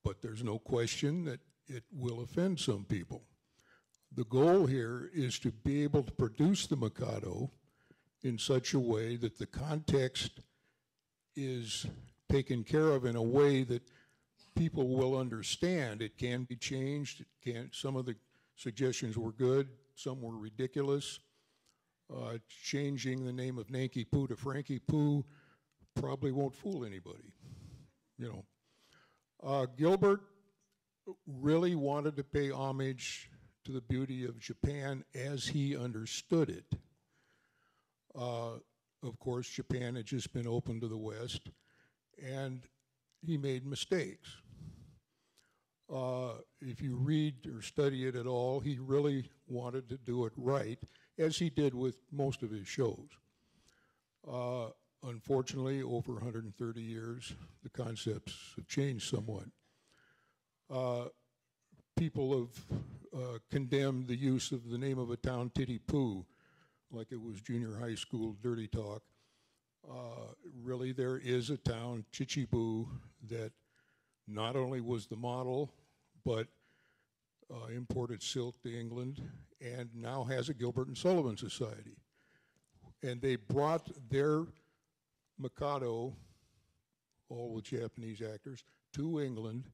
But there's no question that it will offend some people. The goal here is to be able to produce the Mikado in such a way that the context is taken care of in a way that people will understand. It can be changed. It can, some of the suggestions were good, some were ridiculous. Uh, changing the name of Nanki-Poo to Frankie Poo probably won't fool anybody, you know. Uh, Gilbert really wanted to pay homage to the beauty of Japan as he understood it. Uh, of course, Japan had just been opened to the West, and he made mistakes. Uh, if you read or study it at all, he really wanted to do it right, as he did with most of his shows. Uh, unfortunately, over 130 years, the concepts have changed somewhat. Uh, people have uh, condemned the use of the name of a town, Titipu, like it was junior high school dirty talk. Uh, really, there is a town, Chichibu, that not only was the model, but uh, imported silk to England and now has a Gilbert and Sullivan Society. And they brought their Mikado, all the Japanese actors, to England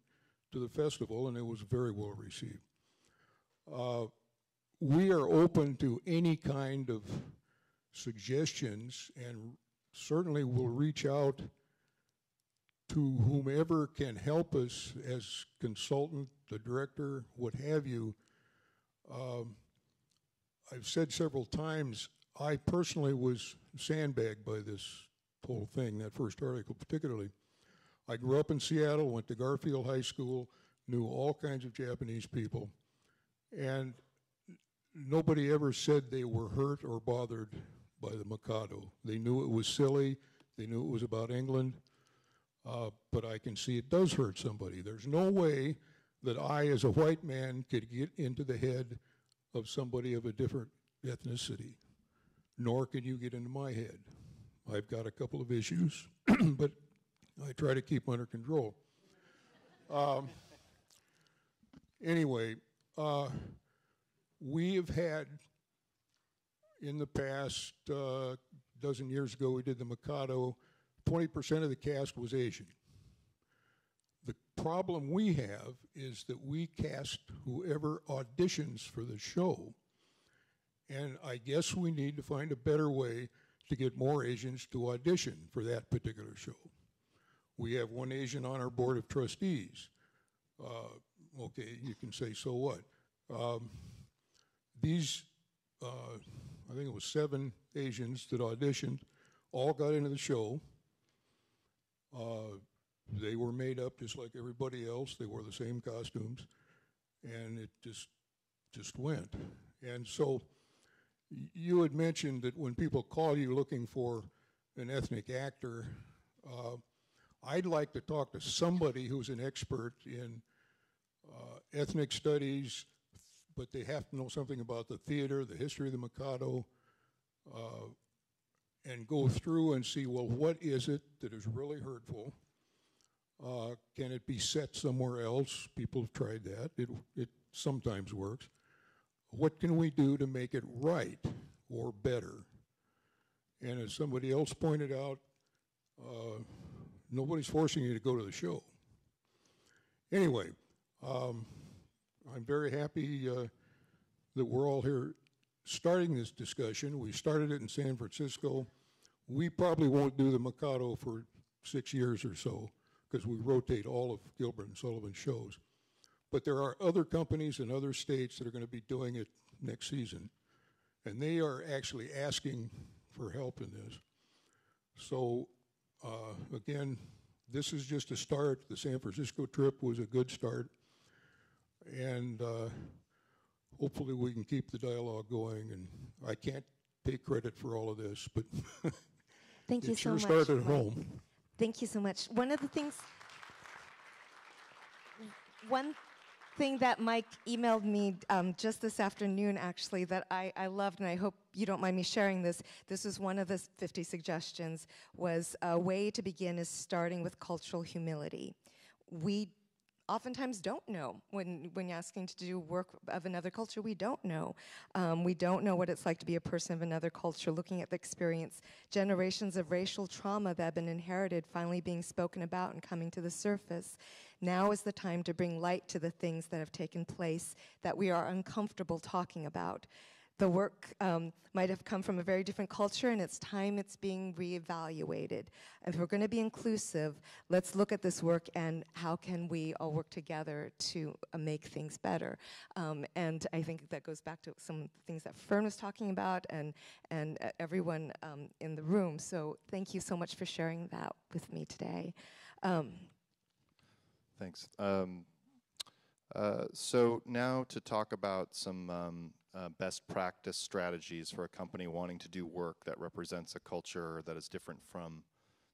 to the festival, and it was very well received. Uh, we are open to any kind of suggestions and certainly will reach out to whomever can help us as consultant, the director, what have you. Um, I've said several times, I personally was sandbagged by this whole thing, that first article particularly. I grew up in Seattle, went to Garfield High School, knew all kinds of Japanese people, and nobody ever said they were hurt or bothered by the Mikado. They knew it was silly, they knew it was about England, uh, but I can see it does hurt somebody. There's no way that I, as a white man, could get into the head of somebody of a different ethnicity, nor can you get into my head. I've got a couple of issues, but I try to keep under control. Um, anyway, uh, we have had in the past uh, dozen years ago, we did the Mikado 20% of the cast was Asian. The problem we have is that we cast whoever auditions for the show. And I guess we need to find a better way to get more Asians to audition for that particular show. We have one Asian on our board of trustees. Uh, okay, you can say, so what? Um, these, uh, I think it was seven Asians that auditioned, all got into the show. Uh, they were made up just like everybody else. They wore the same costumes, and it just just went. And so, you had mentioned that when people call you looking for an ethnic actor, uh, I'd like to talk to somebody who's an expert in uh, ethnic studies, but they have to know something about the theater, the history of the Mikado, uh, and go through and see, well, what is it that is really hurtful? Uh, can it be set somewhere else? People have tried that. It, it sometimes works. What can we do to make it right or better? And as somebody else pointed out, uh, nobody's forcing you to go to the show. Anyway, um, I'm very happy uh, that we're all here starting this discussion. We started it in San Francisco. We probably won't do the Mikado for six years or so because we rotate all of Gilbert and Sullivan's shows. But there are other companies in other states that are going to be doing it next season. And they are actually asking for help in this. So, uh, again, this is just a start. The San Francisco trip was a good start. And uh, hopefully we can keep the dialogue going. And I can't take credit for all of this, but Thank you it so sure much. started at home. Thank you so much. One of the things, one thing that Mike emailed me um, just this afternoon, actually, that I, I loved, and I hope you don't mind me sharing this. This was one of the 50 suggestions. Was a way to begin is starting with cultural humility. We oftentimes don't know when when you're asking to do work of another culture we don't know um, we don't know what it's like to be a person of another culture looking at the experience generations of racial trauma that have been inherited finally being spoken about and coming to the surface now is the time to bring light to the things that have taken place that we are uncomfortable talking about the work um, might have come from a very different culture and it's time it's being reevaluated. If we're going to be inclusive, let's look at this work and how can we all work together to uh, make things better. Um, and I think that goes back to some things that Fern was talking about and, and uh, everyone um, in the room. So thank you so much for sharing that with me today. Thanks. Um, uh, so now to talk about some um, uh, best practice strategies for a company wanting to do work that represents a culture that is different from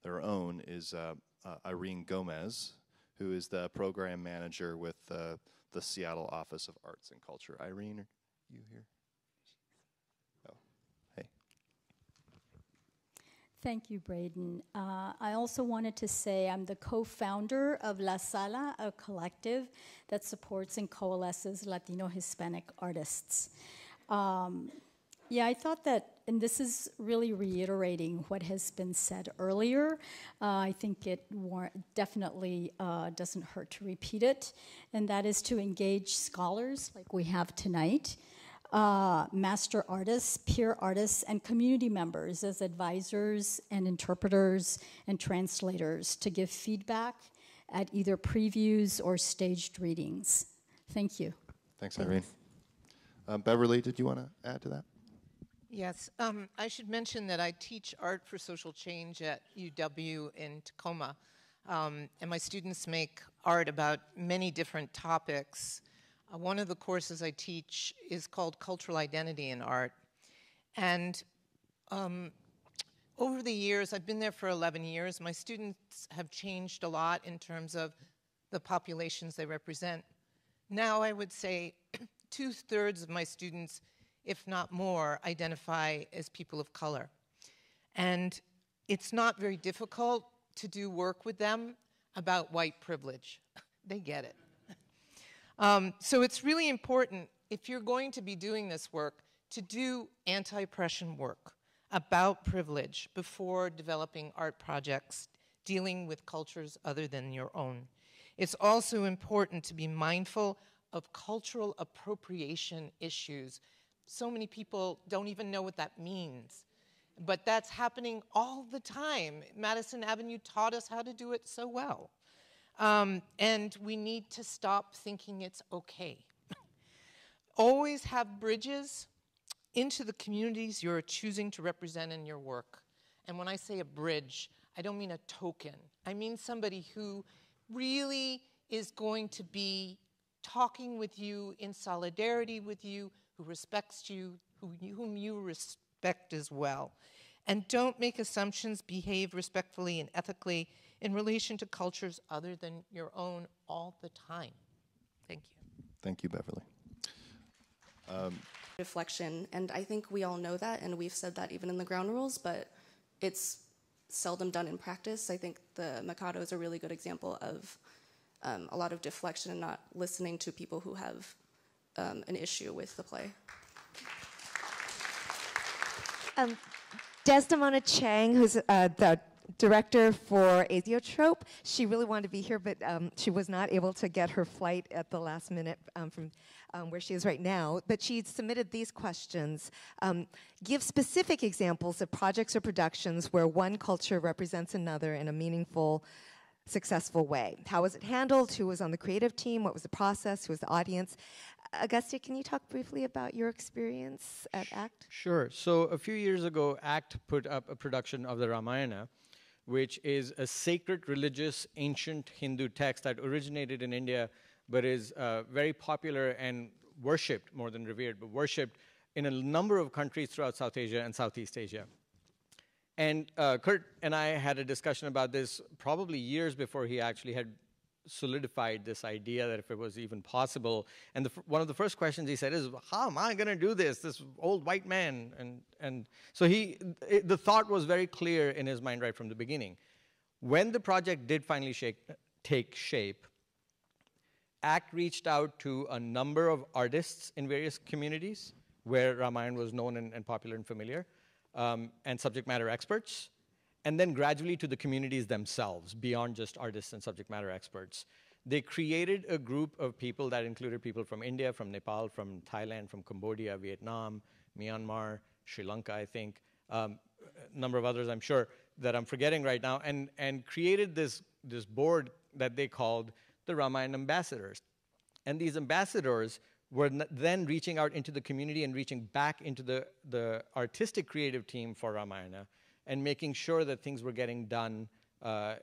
their own is uh, uh, Irene Gomez, who is the program manager with uh, the Seattle Office of Arts and Culture. Irene, are you here? Oh, hey. Thank you, Braden. Uh, I also wanted to say I'm the co founder of La Sala, a collective that supports and coalesces Latino Hispanic artists. Um, yeah, I thought that, and this is really reiterating what has been said earlier. Uh, I think it definitely uh, doesn't hurt to repeat it, and that is to engage scholars like we have tonight uh, master artists, peer artists, and community members as advisors and interpreters and translators to give feedback at either previews or staged readings. Thank you. Thanks, Irene. Um, Beverly, did you want to add to that? Yes, um, I should mention that I teach art for social change at UW in Tacoma. Um, and my students make art about many different topics. Uh, one of the courses I teach is called Cultural Identity in Art. And um, over the years, I've been there for 11 years, my students have changed a lot in terms of the populations they represent. Now, I would say two thirds of my students, if not more, identify as people of color. And it's not very difficult to do work with them about white privilege. they get it. Um, so it's really important, if you're going to be doing this work, to do anti oppression work about privilege before developing art projects dealing with cultures other than your own. It's also important to be mindful of cultural appropriation issues. So many people don't even know what that means. But that's happening all the time. Madison Avenue taught us how to do it so well. Um, and we need to stop thinking it's okay. Always have bridges into the communities you're choosing to represent in your work. And when I say a bridge, I don't mean a token. I mean somebody who really is going to be talking with you in solidarity with you, who respects you, who, whom you respect as well. And don't make assumptions, behave respectfully and ethically in relation to cultures other than your own all the time. Thank you. Thank you, Beverly. Um, reflection, and I think we all know that, and we've said that even in the ground rules, but it's seldom done in practice. I think the Mikado is a really good example of um, a lot of deflection and not listening to people who have um, an issue with the play. Um, Desdemona Chiang, who's uh, the director for Azeotrope. She really wanted to be here, but um, she was not able to get her flight at the last minute um, from um, where she is right now. But she submitted these questions. Um, give specific examples of projects or productions where one culture represents another in a meaningful, successful way. How was it handled? Who was on the creative team? What was the process? Who was the audience? Agastya, can you talk briefly about your experience at ACT? Sure. So a few years ago, ACT put up a production of the Ramayana which is a sacred religious ancient Hindu text that originated in India but is uh, very popular and worshipped more than revered, but worshipped in a number of countries throughout South Asia and Southeast Asia. And uh, Kurt and I had a discussion about this probably years before he actually had solidified this idea that if it was even possible. And the, one of the first questions he said is, "How am I going to do this? This old white man." And and so he, it, the thought was very clear in his mind right from the beginning. When the project did finally shake, take shape, ACT reached out to a number of artists in various communities where Ramayana was known and, and popular and familiar, um, and subject matter experts and then gradually to the communities themselves, beyond just artists and subject matter experts. They created a group of people that included people from India, from Nepal, from Thailand, from Cambodia, Vietnam, Myanmar, Sri Lanka, I think, um, a number of others, I'm sure, that I'm forgetting right now, and, and created this, this board that they called the Ramayana Ambassadors. And these ambassadors were then reaching out into the community and reaching back into the, the artistic creative team for Ramayana and making sure that things were getting done uh,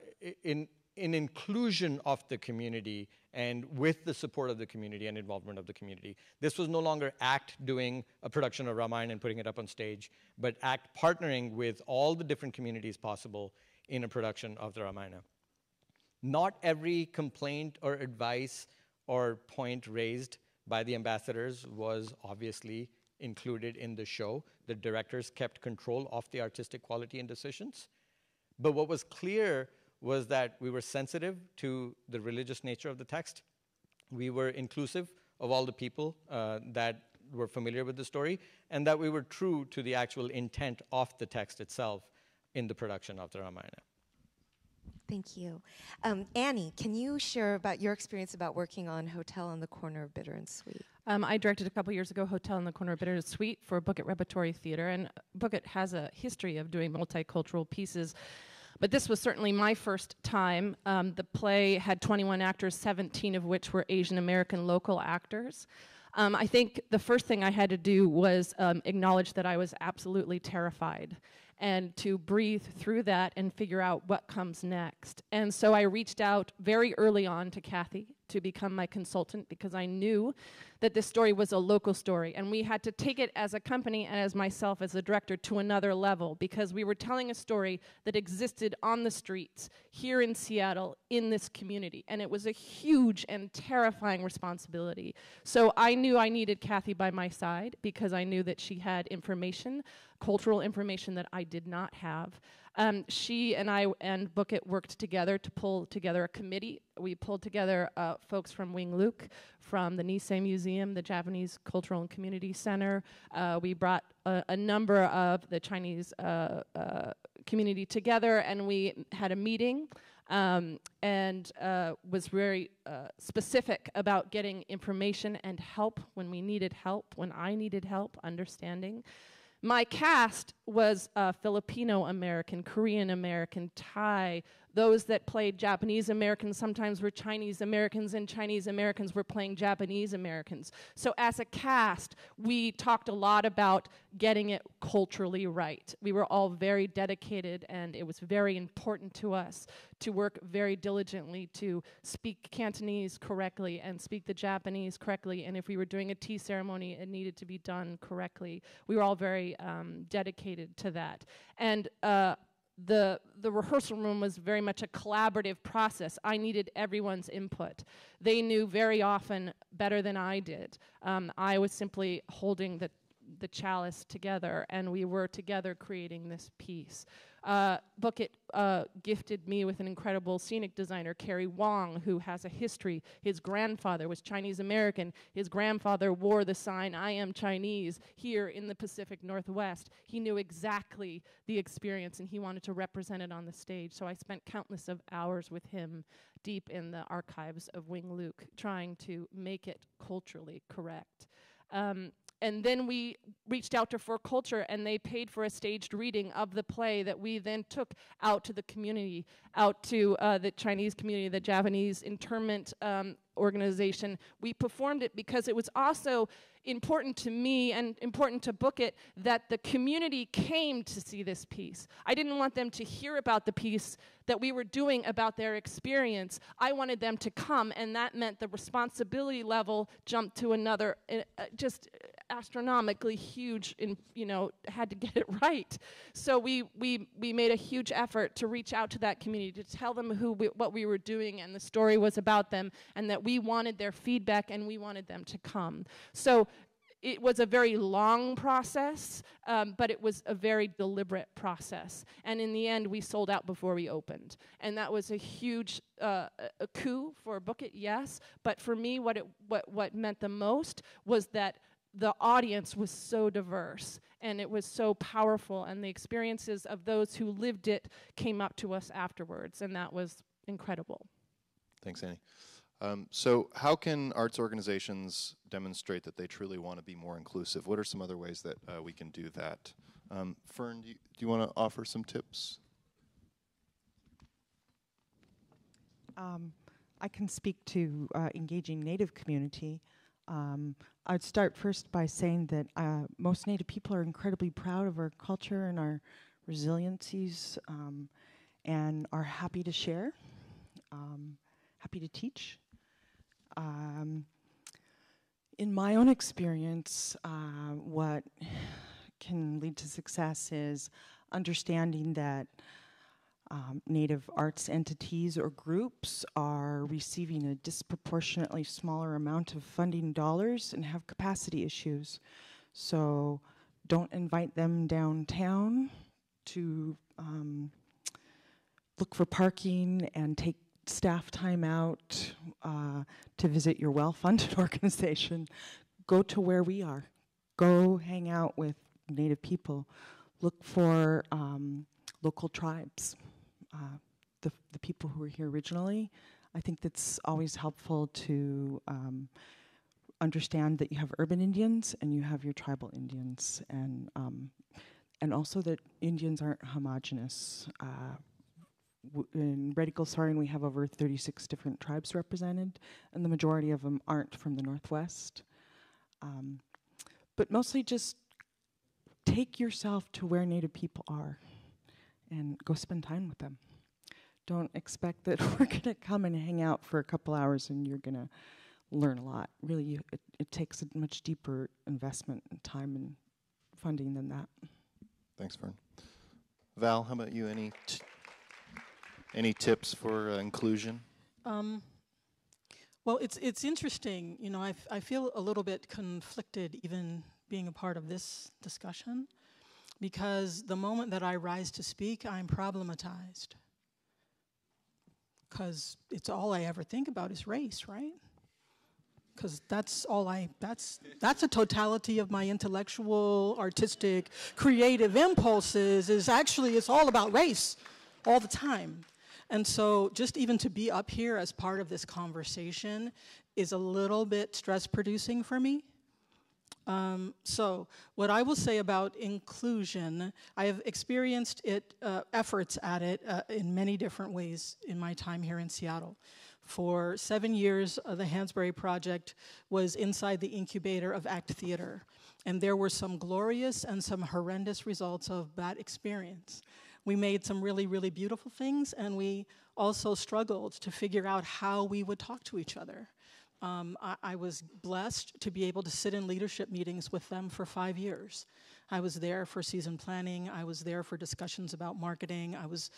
in, in inclusion of the community and with the support of the community and involvement of the community. This was no longer ACT doing a production of Ramayana and putting it up on stage, but ACT partnering with all the different communities possible in a production of the Ramayana. Not every complaint or advice or point raised by the ambassadors was obviously included in the show. The directors kept control of the artistic quality and decisions. But what was clear was that we were sensitive to the religious nature of the text. We were inclusive of all the people uh, that were familiar with the story, and that we were true to the actual intent of the text itself in the production of the Ramayana. Thank you. Um, Annie, can you share about your experience about working on Hotel on the Corner of Bitter and Sweet? Um, I directed a couple years ago Hotel on the Corner of Bitter and Sweet for Book It Repertory Theater, and Book It has a history of doing multicultural pieces. But this was certainly my first time. Um, the play had 21 actors, 17 of which were Asian American local actors. Um, I think the first thing I had to do was um, acknowledge that I was absolutely terrified and to breathe through that and figure out what comes next. And so I reached out very early on to Kathy to become my consultant because I knew that this story was a local story. And we had to take it as a company and as myself as a director to another level because we were telling a story that existed on the streets here in Seattle in this community. And it was a huge and terrifying responsibility. So I knew I needed Kathy by my side because I knew that she had information, cultural information that I did not have. Um, she and I and Book It worked together to pull together a committee. We pulled together uh, folks from Wing Luke, from the Nisei Museum, the Japanese Cultural and Community Center. Uh, we brought a, a, number of the Chinese uh, uh community together, and we had a meeting. um, and uh, was very uh, specific about getting information and help when we needed help, when I needed help understanding. My cast was uh, Filipino American, Korean American, Thai, those that played Japanese Americans sometimes were Chinese Americans, and Chinese Americans were playing Japanese Americans. So, as a cast, we talked a lot about getting it culturally right. We were all very dedicated, and it was very important to us to work very diligently to speak Cantonese correctly and speak the Japanese correctly. And if we were doing a tea ceremony, it needed to be done correctly. We were all very um, dedicated to that. And uh, the the rehearsal room was very much a collaborative process. I needed everyone's input. They knew very often better than I did. Um, I was simply holding the the chalice together, and we were together creating this piece. Uh, Book It uh, gifted me with an incredible scenic designer, Carey Wong, who has a history. His grandfather was Chinese American. His grandfather wore the sign, I am Chinese, here in the Pacific Northwest. He knew exactly the experience and he wanted to represent it on the stage. So I spent countless of hours with him deep in the archives of Wing Luke, trying to make it culturally correct. Um, and then we reached out to 4Culture and they paid for a staged reading of the play that we then took out to the community, out to uh, the Chinese community, the Japanese internment um, organization. We performed it because it was also important to me and important to Book It that the community came to see this piece. I didn't want them to hear about the piece that we were doing about their experience. I wanted them to come, and that meant the responsibility level jumped to another, uh, uh just astronomically huge. In you know, had to get it right. So we we we made a huge effort to reach out to that community to tell them who we, what we were doing and the story was about them, and that we wanted their feedback and we wanted them to come. So it was a very long process, um, but it was a very deliberate process. And in the end, we sold out before we opened. And that was a huge uh, a coup for Book It, yes. But for me, what, it, what, what meant the most was that the audience was so diverse and it was so powerful, and the experiences of those who lived it came up to us afterwards, and that was incredible. Thanks, Annie. Um, so, how can arts organizations demonstrate that they truly want to be more inclusive? What are some other ways that uh, we can do that? Um, Fern, do you, you want to offer some tips? Um, I can speak to uh, engaging Native community. Um, I'd start first by saying that uh, most Native people are incredibly proud of our culture and our resiliencies um, and are happy to share, um, happy to teach. Um, in my own experience, uh, what can lead to success is understanding that um, Native arts entities or groups are receiving a disproportionately smaller amount of funding dollars and have capacity issues. So don't invite them downtown to um, look for parking and take staff time out uh, to visit your well funded organization, go to where we are. Go hang out with Native people. Look for um, local tribes, uh, the, the people who were here originally. I think that's always helpful to um, understand that you have urban Indians and you have your tribal Indians, and um, and also that Indians aren't homogenous. Uh, in Red Eagle Soaring, we have over 36 different tribes represented, and the majority of them aren't from the Northwest. Um, but mostly just take yourself to where Native people are and go spend time with them. Don't expect that we're going to come and hang out for a couple hours and you're going to learn a lot. Really, you, it, it takes a much deeper investment in time and funding than that. Thanks, Fern. Val, how about you? Any any tips for uh, inclusion? Um, well, it's it's interesting. You know, I, I feel a little bit conflicted even being a part of this discussion because the moment that I rise to speak, I'm problematized. Because it's all I ever think about is race, right? Because that's all I, that's, that's a totality of my intellectual, artistic, creative impulses is actually, it's all about race all the time. And so, just even to be up here as part of this conversation is a little bit stress producing for me. Um, so, what I will say about inclusion, I have experienced it, uh, efforts at it uh, in many different ways in my time here in Seattle. For seven years, uh, the Hansberry Project was inside the incubator of ACT Theater, and there were some glorious and some horrendous results of that experience. We made some really, really beautiful things, and we also struggled to figure out how we would talk to each other. Um, I, I, was blessed to be able to sit in leadership meetings with them for five years. I was there for season planning. I was there for discussions about marketing. I was,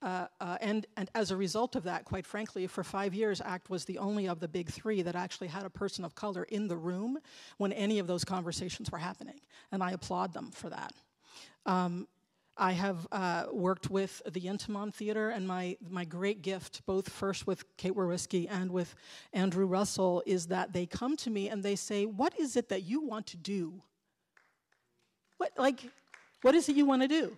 uh, uh, and and as a result of that, quite frankly, for five years, ACT was the only of the big three that actually had a person of color in the room when any of those conversations were happening, and I applaud them for that. Um, I have uh, worked with the Intiman Theater, and my, my great gift, both first with Kate Whoriskey and with Andrew Russell, is that they come to me and they say, What is it that you want to do? What, like, what is it you want to do?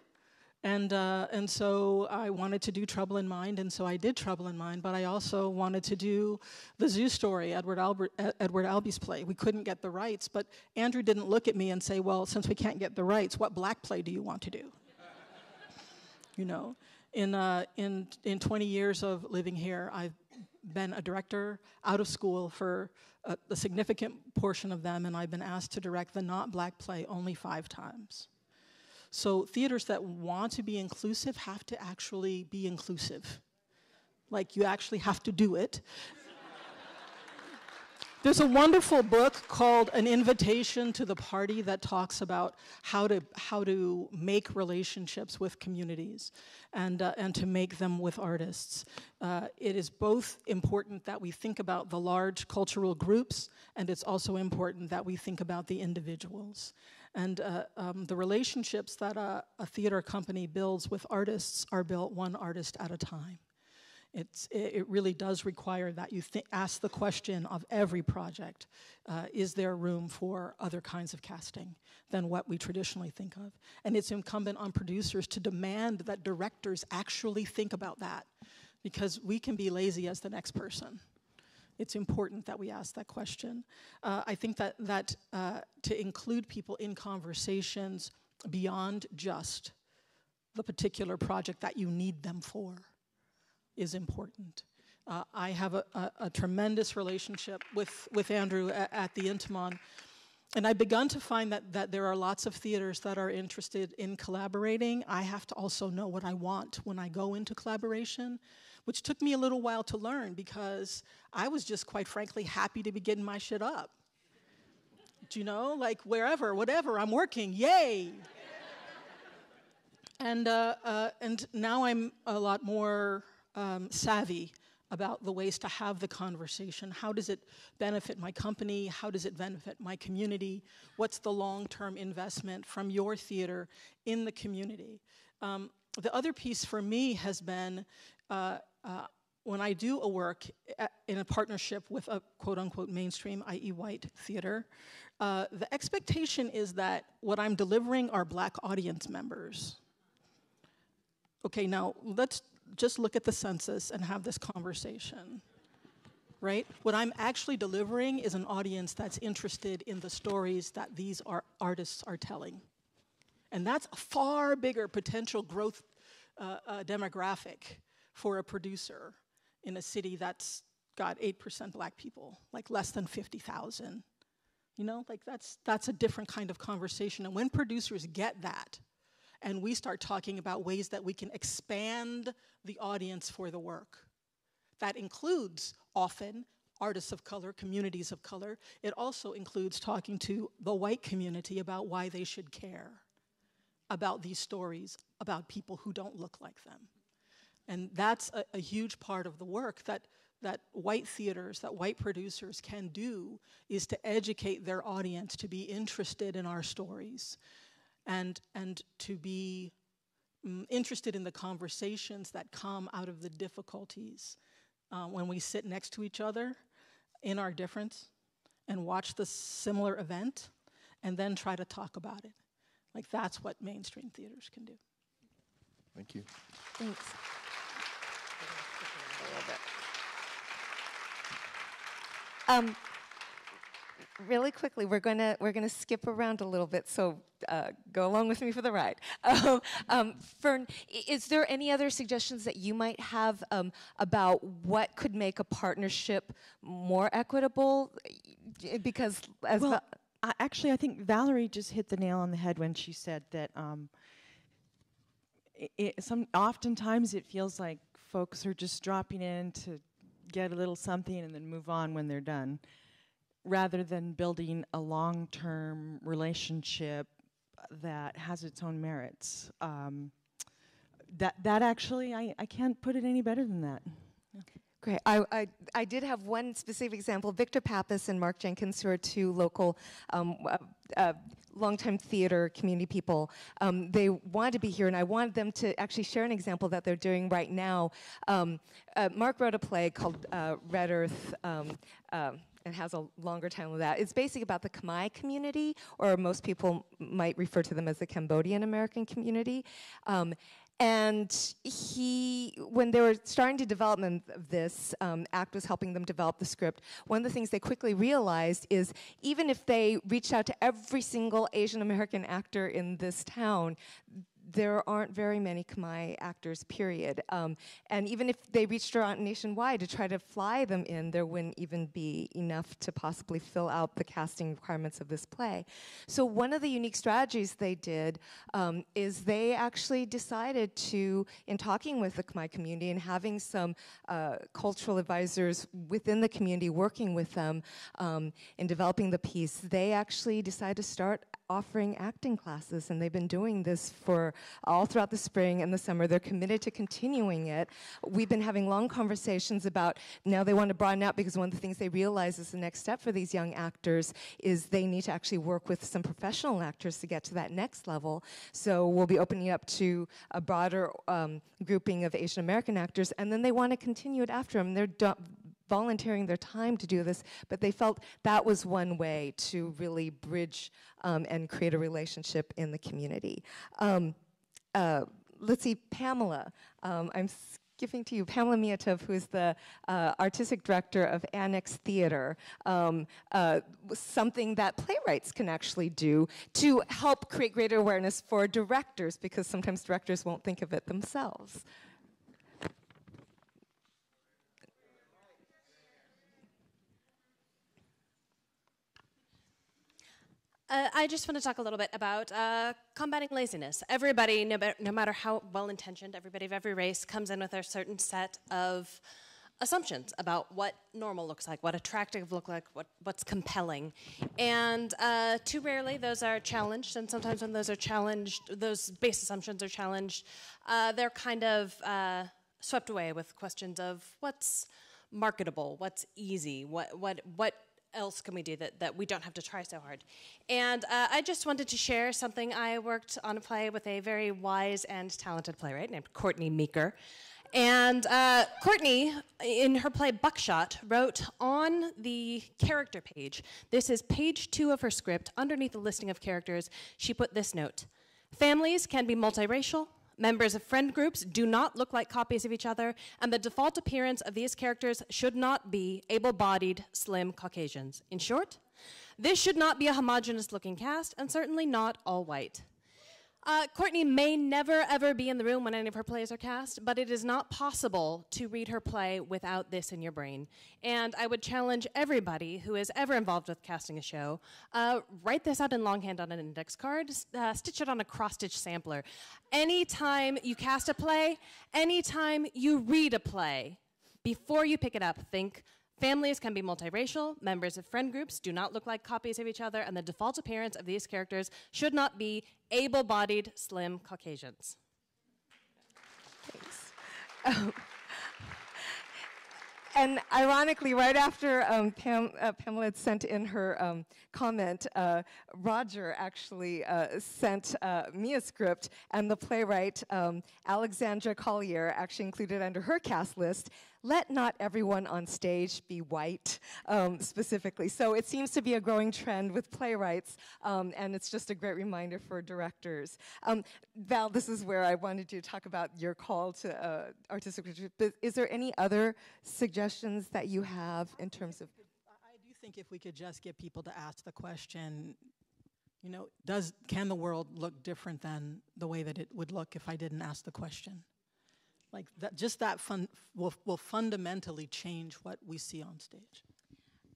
And, uh, and so I wanted to do Trouble in Mind, and so I did Trouble in Mind, but I also wanted to do the Zoo Story, Edward, Albert, Edward Albee's play. We couldn't get the rights, but Andrew didn't look at me and say, Well, since we can't get the rights, what black play do you want to do? You know. In, uh, in, in 20 years of living here, I've been a director out of school for a, a significant portion of them, and I've been asked to direct the not black play only five times. So, theaters that want to be inclusive have to actually be inclusive. Like, you actually have to do it. There's a wonderful book called An Invitation to the Party that talks about how to, how to make relationships with communities and, uh, and to make them with artists. Uh, it is both important that we think about the large cultural groups, and it's also important that we think about the individuals. And uh, um, the relationships that a, a theater company builds with artists are built one artist at a time. It's, it really does require that you ask the question of every project uh, is there room for other kinds of casting than what we traditionally think of? And it's incumbent on producers to demand that directors actually think about that because we can be lazy as the next person. It's important that we ask that question. Uh, I think that, that uh, to include people in conversations beyond just the particular project that you need them for is important. Uh, I have a, a, a, tremendous relationship with, with Andrew at, at the Intiman. And I've begun to find that, that there are lots of theaters that are interested in collaborating. I have to also know what I want when I go into collaboration, which took me a little while to learn because I was just, quite frankly, happy to be getting my shit up. Do you know? Like wherever, whatever, I'm working, yay! and, uh, uh, and now I'm a lot more um, savvy about the ways to have the conversation. How does it benefit my company? How does it benefit my community? What's the long term investment from your theater in the community? Um, the other piece for me has been uh, uh, when I do a work in a partnership with a quote unquote mainstream, i.e., white theater, uh, the expectation is that what I'm delivering are black audience members. Okay, now let's just look at the census and have this conversation. Right? What I'm actually delivering is an audience that's interested in the stories that these are artists are telling. And that's a far bigger potential growth uh, uh, demographic for a producer in a city that's got 8% black people, like less than 50,000. You know, like that's, that's a different kind of conversation. And when producers get that, and we start talking about ways that we can expand the audience for the work. That includes often artists of color, communities of color. It also includes talking to the white community about why they should care about these stories about people who don't look like them. And that's a, a huge part of the work that, that white theaters, that white producers can do is to educate their audience to be interested in our stories and, and to be um, interested in the conversations that come out of the difficulties uh, when we sit next to each other in our difference and watch the similar event and then try to talk about it. Like that's what mainstream theaters can do. Thank you. Thanks. little bit. Um, really quickly, we're gonna we're gonna skip around a little bit, so uh, go along with me for the ride. Um, um, Fern, is there any other suggestions that you might have um, about what could make a partnership more equitable? Because as well, I, actually, I think Valerie just hit the nail on the head when she said that um, it, some oftentimes it feels like folks are just dropping in to get a little something and then move on when they're done, rather than building a long-term relationship that has its own merits. Um, that that actually, I, I can't put it any better than that. Great. I, I, I did have one specific example. Victor Pappas and Mark Jenkins, who are two local um, uh, uh, longtime theater community people, um, they wanted to be here, and I wanted them to actually share an example that they're doing right now. Um, uh, Mark wrote a play called uh, Red Earth. And has a longer title than that. It's basically about the Khmer community, or most people might refer to them as the Cambodian American community. Um, and he, when they were starting to development of this, um, ACT was helping them develop the script. One of the things they quickly realized is even if they reached out to every single Asian American actor in this town, there aren't very many Khmer actors, period. Um, and even if they reached out nationwide to try to fly them in, there wouldn't even be enough to possibly fill out the casting requirements of this play. So one of the unique strategies they did um, is they actually decided to, in talking with the Khmer community and having some uh, cultural advisors within the community working with them um, in developing the piece, they actually decided to start offering acting classes, and they've been doing this for all throughout the spring and the summer. They're committed to continuing it. We've been having long conversations about now they want to broaden out because one of the things they realize is the next step for these young actors is they need to actually work with some professional actors to get to that next level. So we'll be opening up to a broader um, grouping of Asian American actors, and then they want to continue it after them. They're volunteering their time to do this, but they felt that was one way to really bridge um, and create a relationship in the community. Um, uh, let's see, Pamela. Um, I'm skipping to you, Pamela Mijatov, who is the uh, artistic director of Annex Theater. Um, uh, something that playwrights can actually do to help create greater awareness for directors, because sometimes directors won't think of it themselves. Uh, I just want to talk a little bit about uh, combating laziness. Everybody, no, no matter how well intentioned, everybody of every race comes in with a certain set of assumptions about what normal looks like, what attractive look like, what, what's compelling. And uh, too rarely those are challenged, and sometimes when those are challenged, those base assumptions are challenged, uh, they're kind of uh, swept away with questions of what's marketable, what's easy, what, what, what else can we do that, that we don't have to try so hard? And uh, I just wanted to share something. I worked on a play with a very wise and talented playwright named Courtney Meaker. And uh, Courtney, in her play Buckshot, wrote on the character page, this is page two of her script, underneath the listing of characters, she put this note Families can be multiracial, Members of friend groups do not look like copies of each other, and the default appearance of these characters should not be able bodied, slim Caucasians. In short, this should not be a homogenous looking cast, and certainly not all white. Uh, Courtney may never ever be in the room when any of her plays are cast, but it is not possible to read her play without this in your brain. And I would challenge everybody who is ever involved with casting a show, uh, write this out in longhand on an index card, uh, stitch it on a cross stitch sampler. Anytime you cast a play, anytime you read a play, before you pick it up, think Families can be multiracial, members of friend groups do not look like copies of each other, and the default appearance of these characters should not be able bodied, slim Caucasians. Thanks. Um, and ironically, right after um, Pam, uh, Pamela had sent in her um, comment, uh, Roger actually uh, sent uh, me a script, and the playwright um, Alexandra Collier actually included under her cast list let not everyone on stage be white, um, specifically. So it seems to be a growing trend with playwrights, um, and it's just a great reminder for directors. Um, Val, this is where I wanted to talk about your call to uh, artistic. But is there any other suggestions that you have in terms of? I do think if we could just get people to ask the question, you know, does can the world look different than the way that it would look if I didn't ask the question? Like that, just that fun will, will fundamentally change what we see on stage.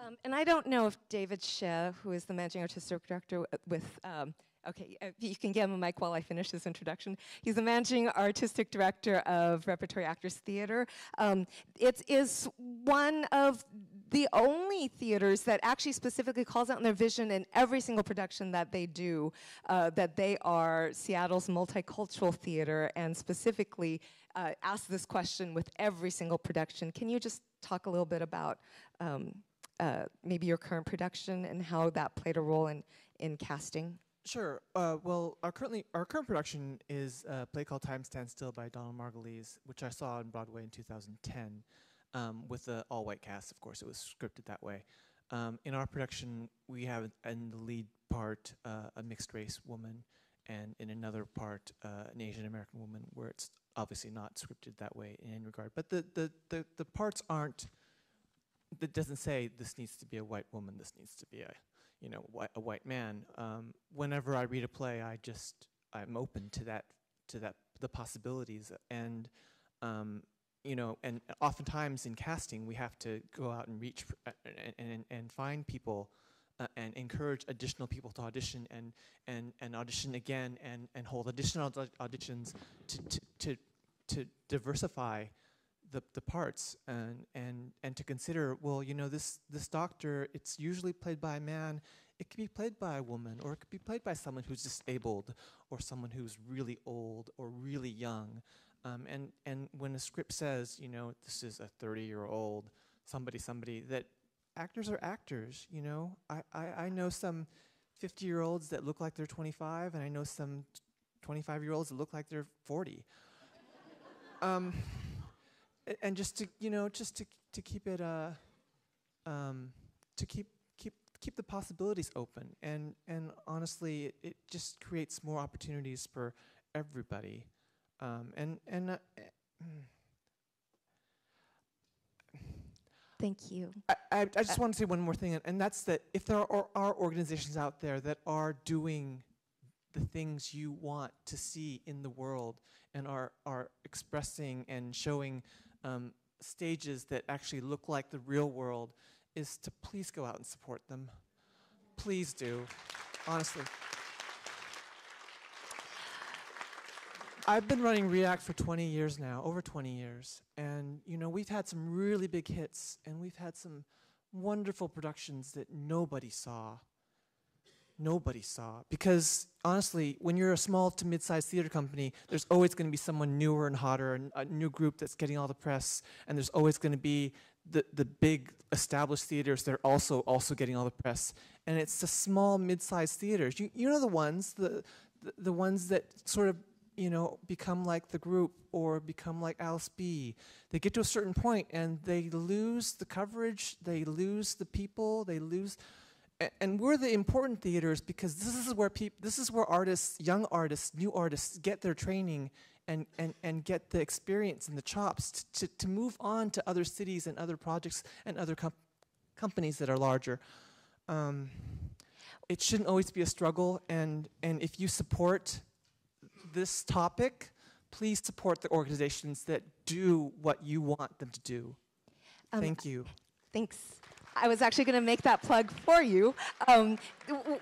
Um, and I don't know if David Hsieh, who is the managing artistic director with, um, okay, uh, you can give him a mic while I finish this introduction. He's the managing artistic director of Repertory Actors Theater. Um, it is one of the only theaters that actually specifically calls out in their vision in every single production that they do uh, that they are Seattle's multicultural theater and specifically uh, ask this question with every single production. Can you just talk a little bit about um, uh, maybe your current production and how that played a role in, in casting? Sure. Uh, well, our currently our current production is a play called Time Stands Still by Donald Margulies, which I saw on Broadway in 2010, um, with the all-white cast. Of course, it was scripted that way. Um, in our production, we have in the lead part uh, a mixed-race woman, and in another part uh, an Asian American woman, where it's obviously not scripted that way in any regard. But the the the, the parts aren't. That doesn't say this needs to be a white woman. This needs to be a you know, a white man. Um, whenever I read a play, I just I'm open to that to that the possibilities and um, you know, and oftentimes in casting we have to go out and reach uh, and, and, and find people uh, and encourage additional people to audition and and and audition again and and hold additional auditions to to to, to diversify the, the parts and, and, and to consider, well, you know, this, this doctor, it's usually played by a man. It could be played by a woman, or it could be played by someone who's disabled, or someone who's really old, or really young. Um, and, and when a script says, you know, this is a 30 year old, somebody, somebody, that actors are actors, you know. I, I, I know some 50 year olds that look like they're 25, and I know some 25 year olds that look like they're 40. um, and just to you know just to to keep it uh um to keep keep keep the possibilities open and and honestly it, it just creates more opportunities for everybody um and and uh, Thank you. I, I, I just want to say one more thing, and that's that if there are, are organizations out there that are doing the things you want to see in the world and are, are expressing and showing um, stages that actually look like the real world is to please go out and support them. Please do, honestly. I've been running React for 20 years now, over 20 years, and you know we've had some really big hits, and we've had some wonderful productions that nobody saw nobody saw. Because honestly, when you're a small to mid-sized theater company, there's always going to be someone newer and hotter, and a new group that's getting all the press, and there's always going to be the, the big established theaters that are also also getting all the press. And it's the small mid-sized theaters. You, you know the ones, the, the, the ones that sort of you know, become like the group or become like Alice B. They get to a certain point and they lose the coverage, they lose the people, they lose and we're the important theaters because this is where people, this is where artists, young artists, new artists get their training and, and, and get the experience and the chops to, to move on to other cities and other projects and other com companies that are larger. Um, it shouldn't always be a struggle, and, and if you support this topic, please support the organizations that do what you want them to do. Um, Thank you. Thanks. I was actually going to make that plug for you. Um,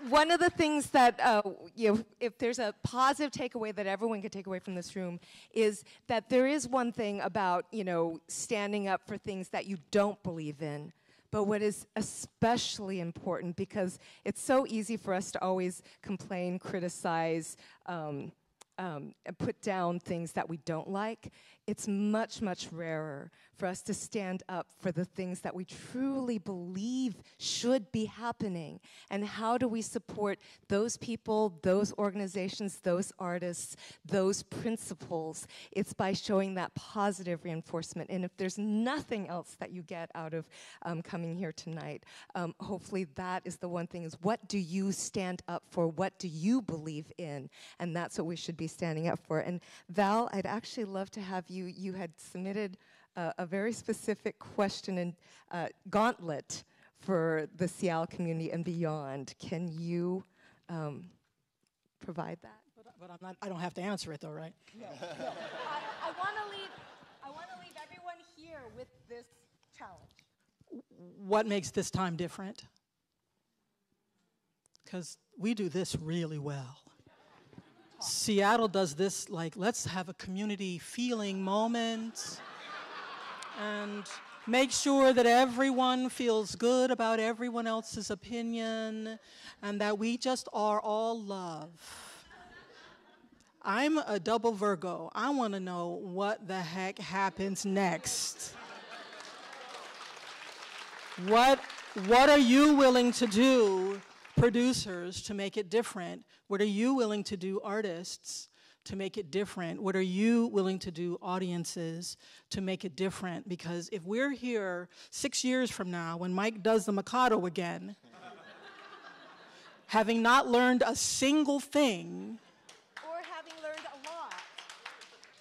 one of the things that, uh, you know, if there's a positive takeaway that everyone could take away from this room, is that there is one thing about, you know, standing up for things that you don't believe in. But what is especially important, because it's so easy for us to always complain, criticize, um, um, and put down things that we don't like, it's much, much rarer for us to stand up for the things that we truly believe should be happening. And how do we support those people, those organizations, those artists, those principles? It's by showing that positive reinforcement. And if there's nothing else that you get out of um, coming here tonight, um, hopefully that is the one thing is what do you stand up for? What do you believe in? And that's what we should be standing up for. And Val, I'd actually love to have you, you had submitted uh, a very specific question and uh, gauntlet for the Seattle community and beyond. Can you um, provide that? But, but, I'm not, I don't have to answer it though, right? No. no. I, I want to leave. I want to leave everyone here with this challenge. What makes this time different? Because we do this really well. Seattle does this like, let's have a community feeling moment and make sure that everyone feels good about everyone else's opinion and that we just are all love. I'm a double Virgo. I want to know what the heck happens next. What, what are you willing to do, producers, to make it different? What are you willing to do, artists, to make it different? What are you willing to do, audiences, to make it different? Because if we're here six years from now, when Mike does the Mikado again, having not learned a single thing, or having learned a lot,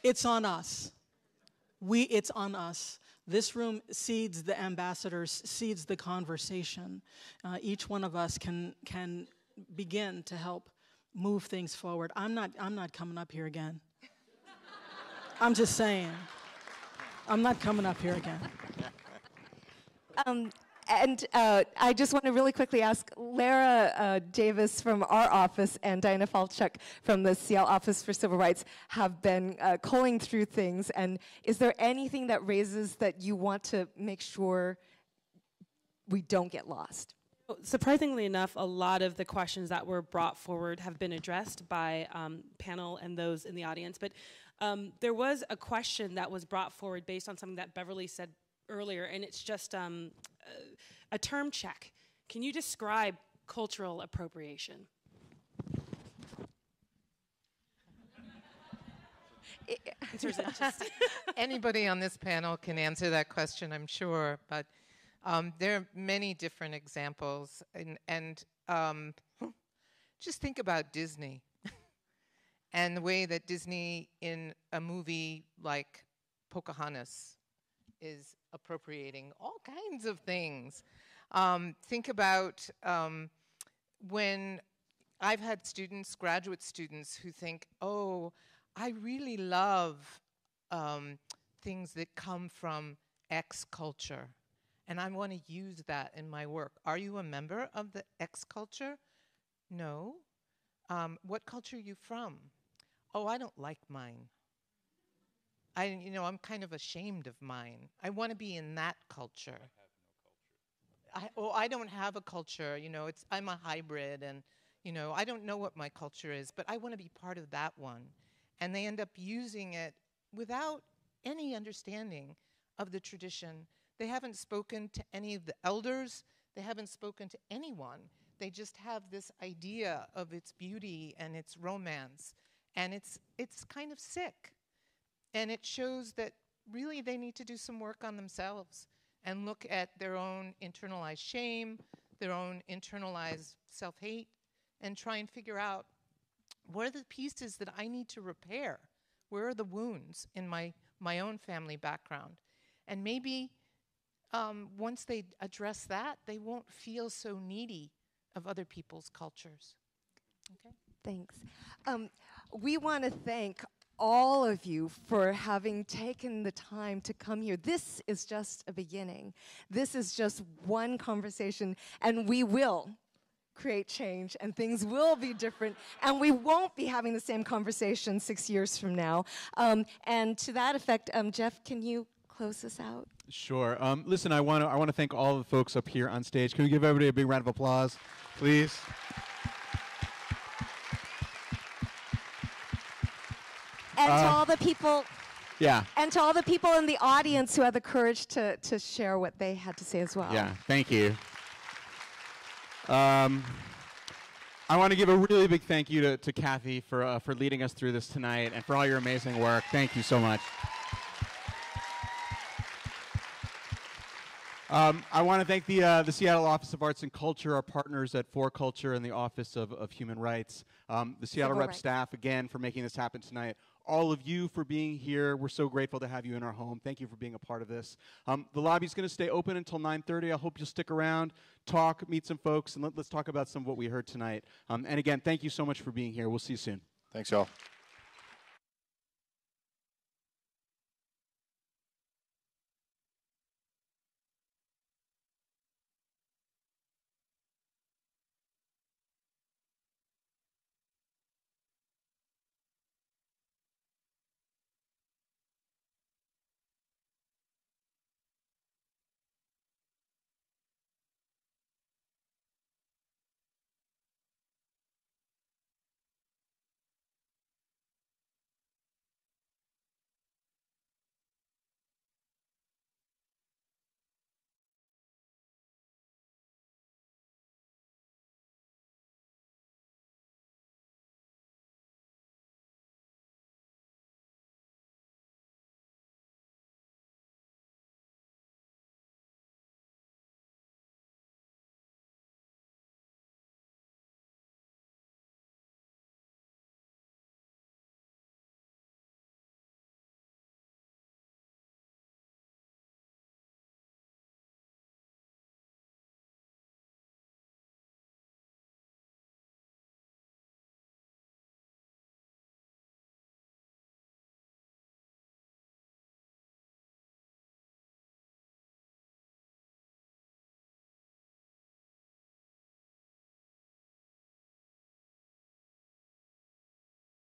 it's on us. We, it's on us. This room seeds the ambassadors, seeds the conversation. Uh, each one of us can, can begin to help move things forward. I'm not, I'm not coming up here again. I'm just saying. I'm not coming up here again. Um, and uh, I just want to really quickly ask Lara uh, Davis from our office and Diana Falchuk from the Seattle Office for Civil Rights have been uh, culling through things. And is there anything that raises that you want to make sure we don't get lost? Surprisingly enough, a lot of the questions that were brought forward have been addressed by um, panel and those in the audience. But um, there was a question that was brought forward based on something that Beverly said earlier, and it's just um, a, term check. Can you describe cultural appropriation? Anybody on this panel can answer that question, I'm sure, but um, there are many different examples, and, and um, just think about Disney and the way that Disney, in a movie like Pocahontas, is appropriating all kinds of things. Um, think about um, when I've had students, graduate students, who think, oh, I really love um, things that come from X culture, and I want to use that in my work. Are you a member of the X culture? No. Um, what culture are you from? Oh, I don't like mine. I, you know, I'm kind of ashamed of mine. I want to be in that culture. I, oh, I don't have a culture. You know, it's I'm a hybrid, and you know, I don't know what my culture is, but I want to be part of that one. And they end up using it without any understanding of the tradition. They haven't spoken to any of the elders. They haven't spoken to anyone. They just have this idea of its beauty and its romance, and it's it's kind of sick. And it shows that really they need to do some work on themselves and look at their own internalized shame, their own internalized self hate, and try and figure out what are the pieces that I need to repair? Where are the wounds in my, my own family background? And maybe um, once they address that, they won't feel so needy of other people's cultures. Okay? Thanks. Um, we want to thank all of you for having taken the time to come here. This is just a beginning. This is just one conversation, and we will create change and things will be different and we won't be having the same conversation six years from now. Um, and to that effect, um, Jeff, can you close us out? Sure. Um, listen, I want to I want to thank all the folks up here on stage. Can we give everybody a big round of applause, please? And to Uh, all the people Yeah. And to all the people in the audience who had the courage to, to share what they had to say as well. Yeah, thank you. Um, I want to give a really big thank you to, to Kathy for, uh, for leading us through this tonight and for all your amazing work. Thank you so much. Um, I want to thank the, uh, the Seattle Office of Arts and Culture, our partners at 4Culture and the Office of, of Human Rights, um, the Seattle Civil Rep rights. staff again for making this happen tonight. All of you for being here. We're so grateful to have you in our home. Thank you for being a part of this. Um, the lobby's going to stay open until 9:30. I hope you'll stick around, talk, meet some folks, and let, us talk about some of what we heard tonight. Um, and again, thank you so much for being here. We'll see you soon. Thanks, y'all.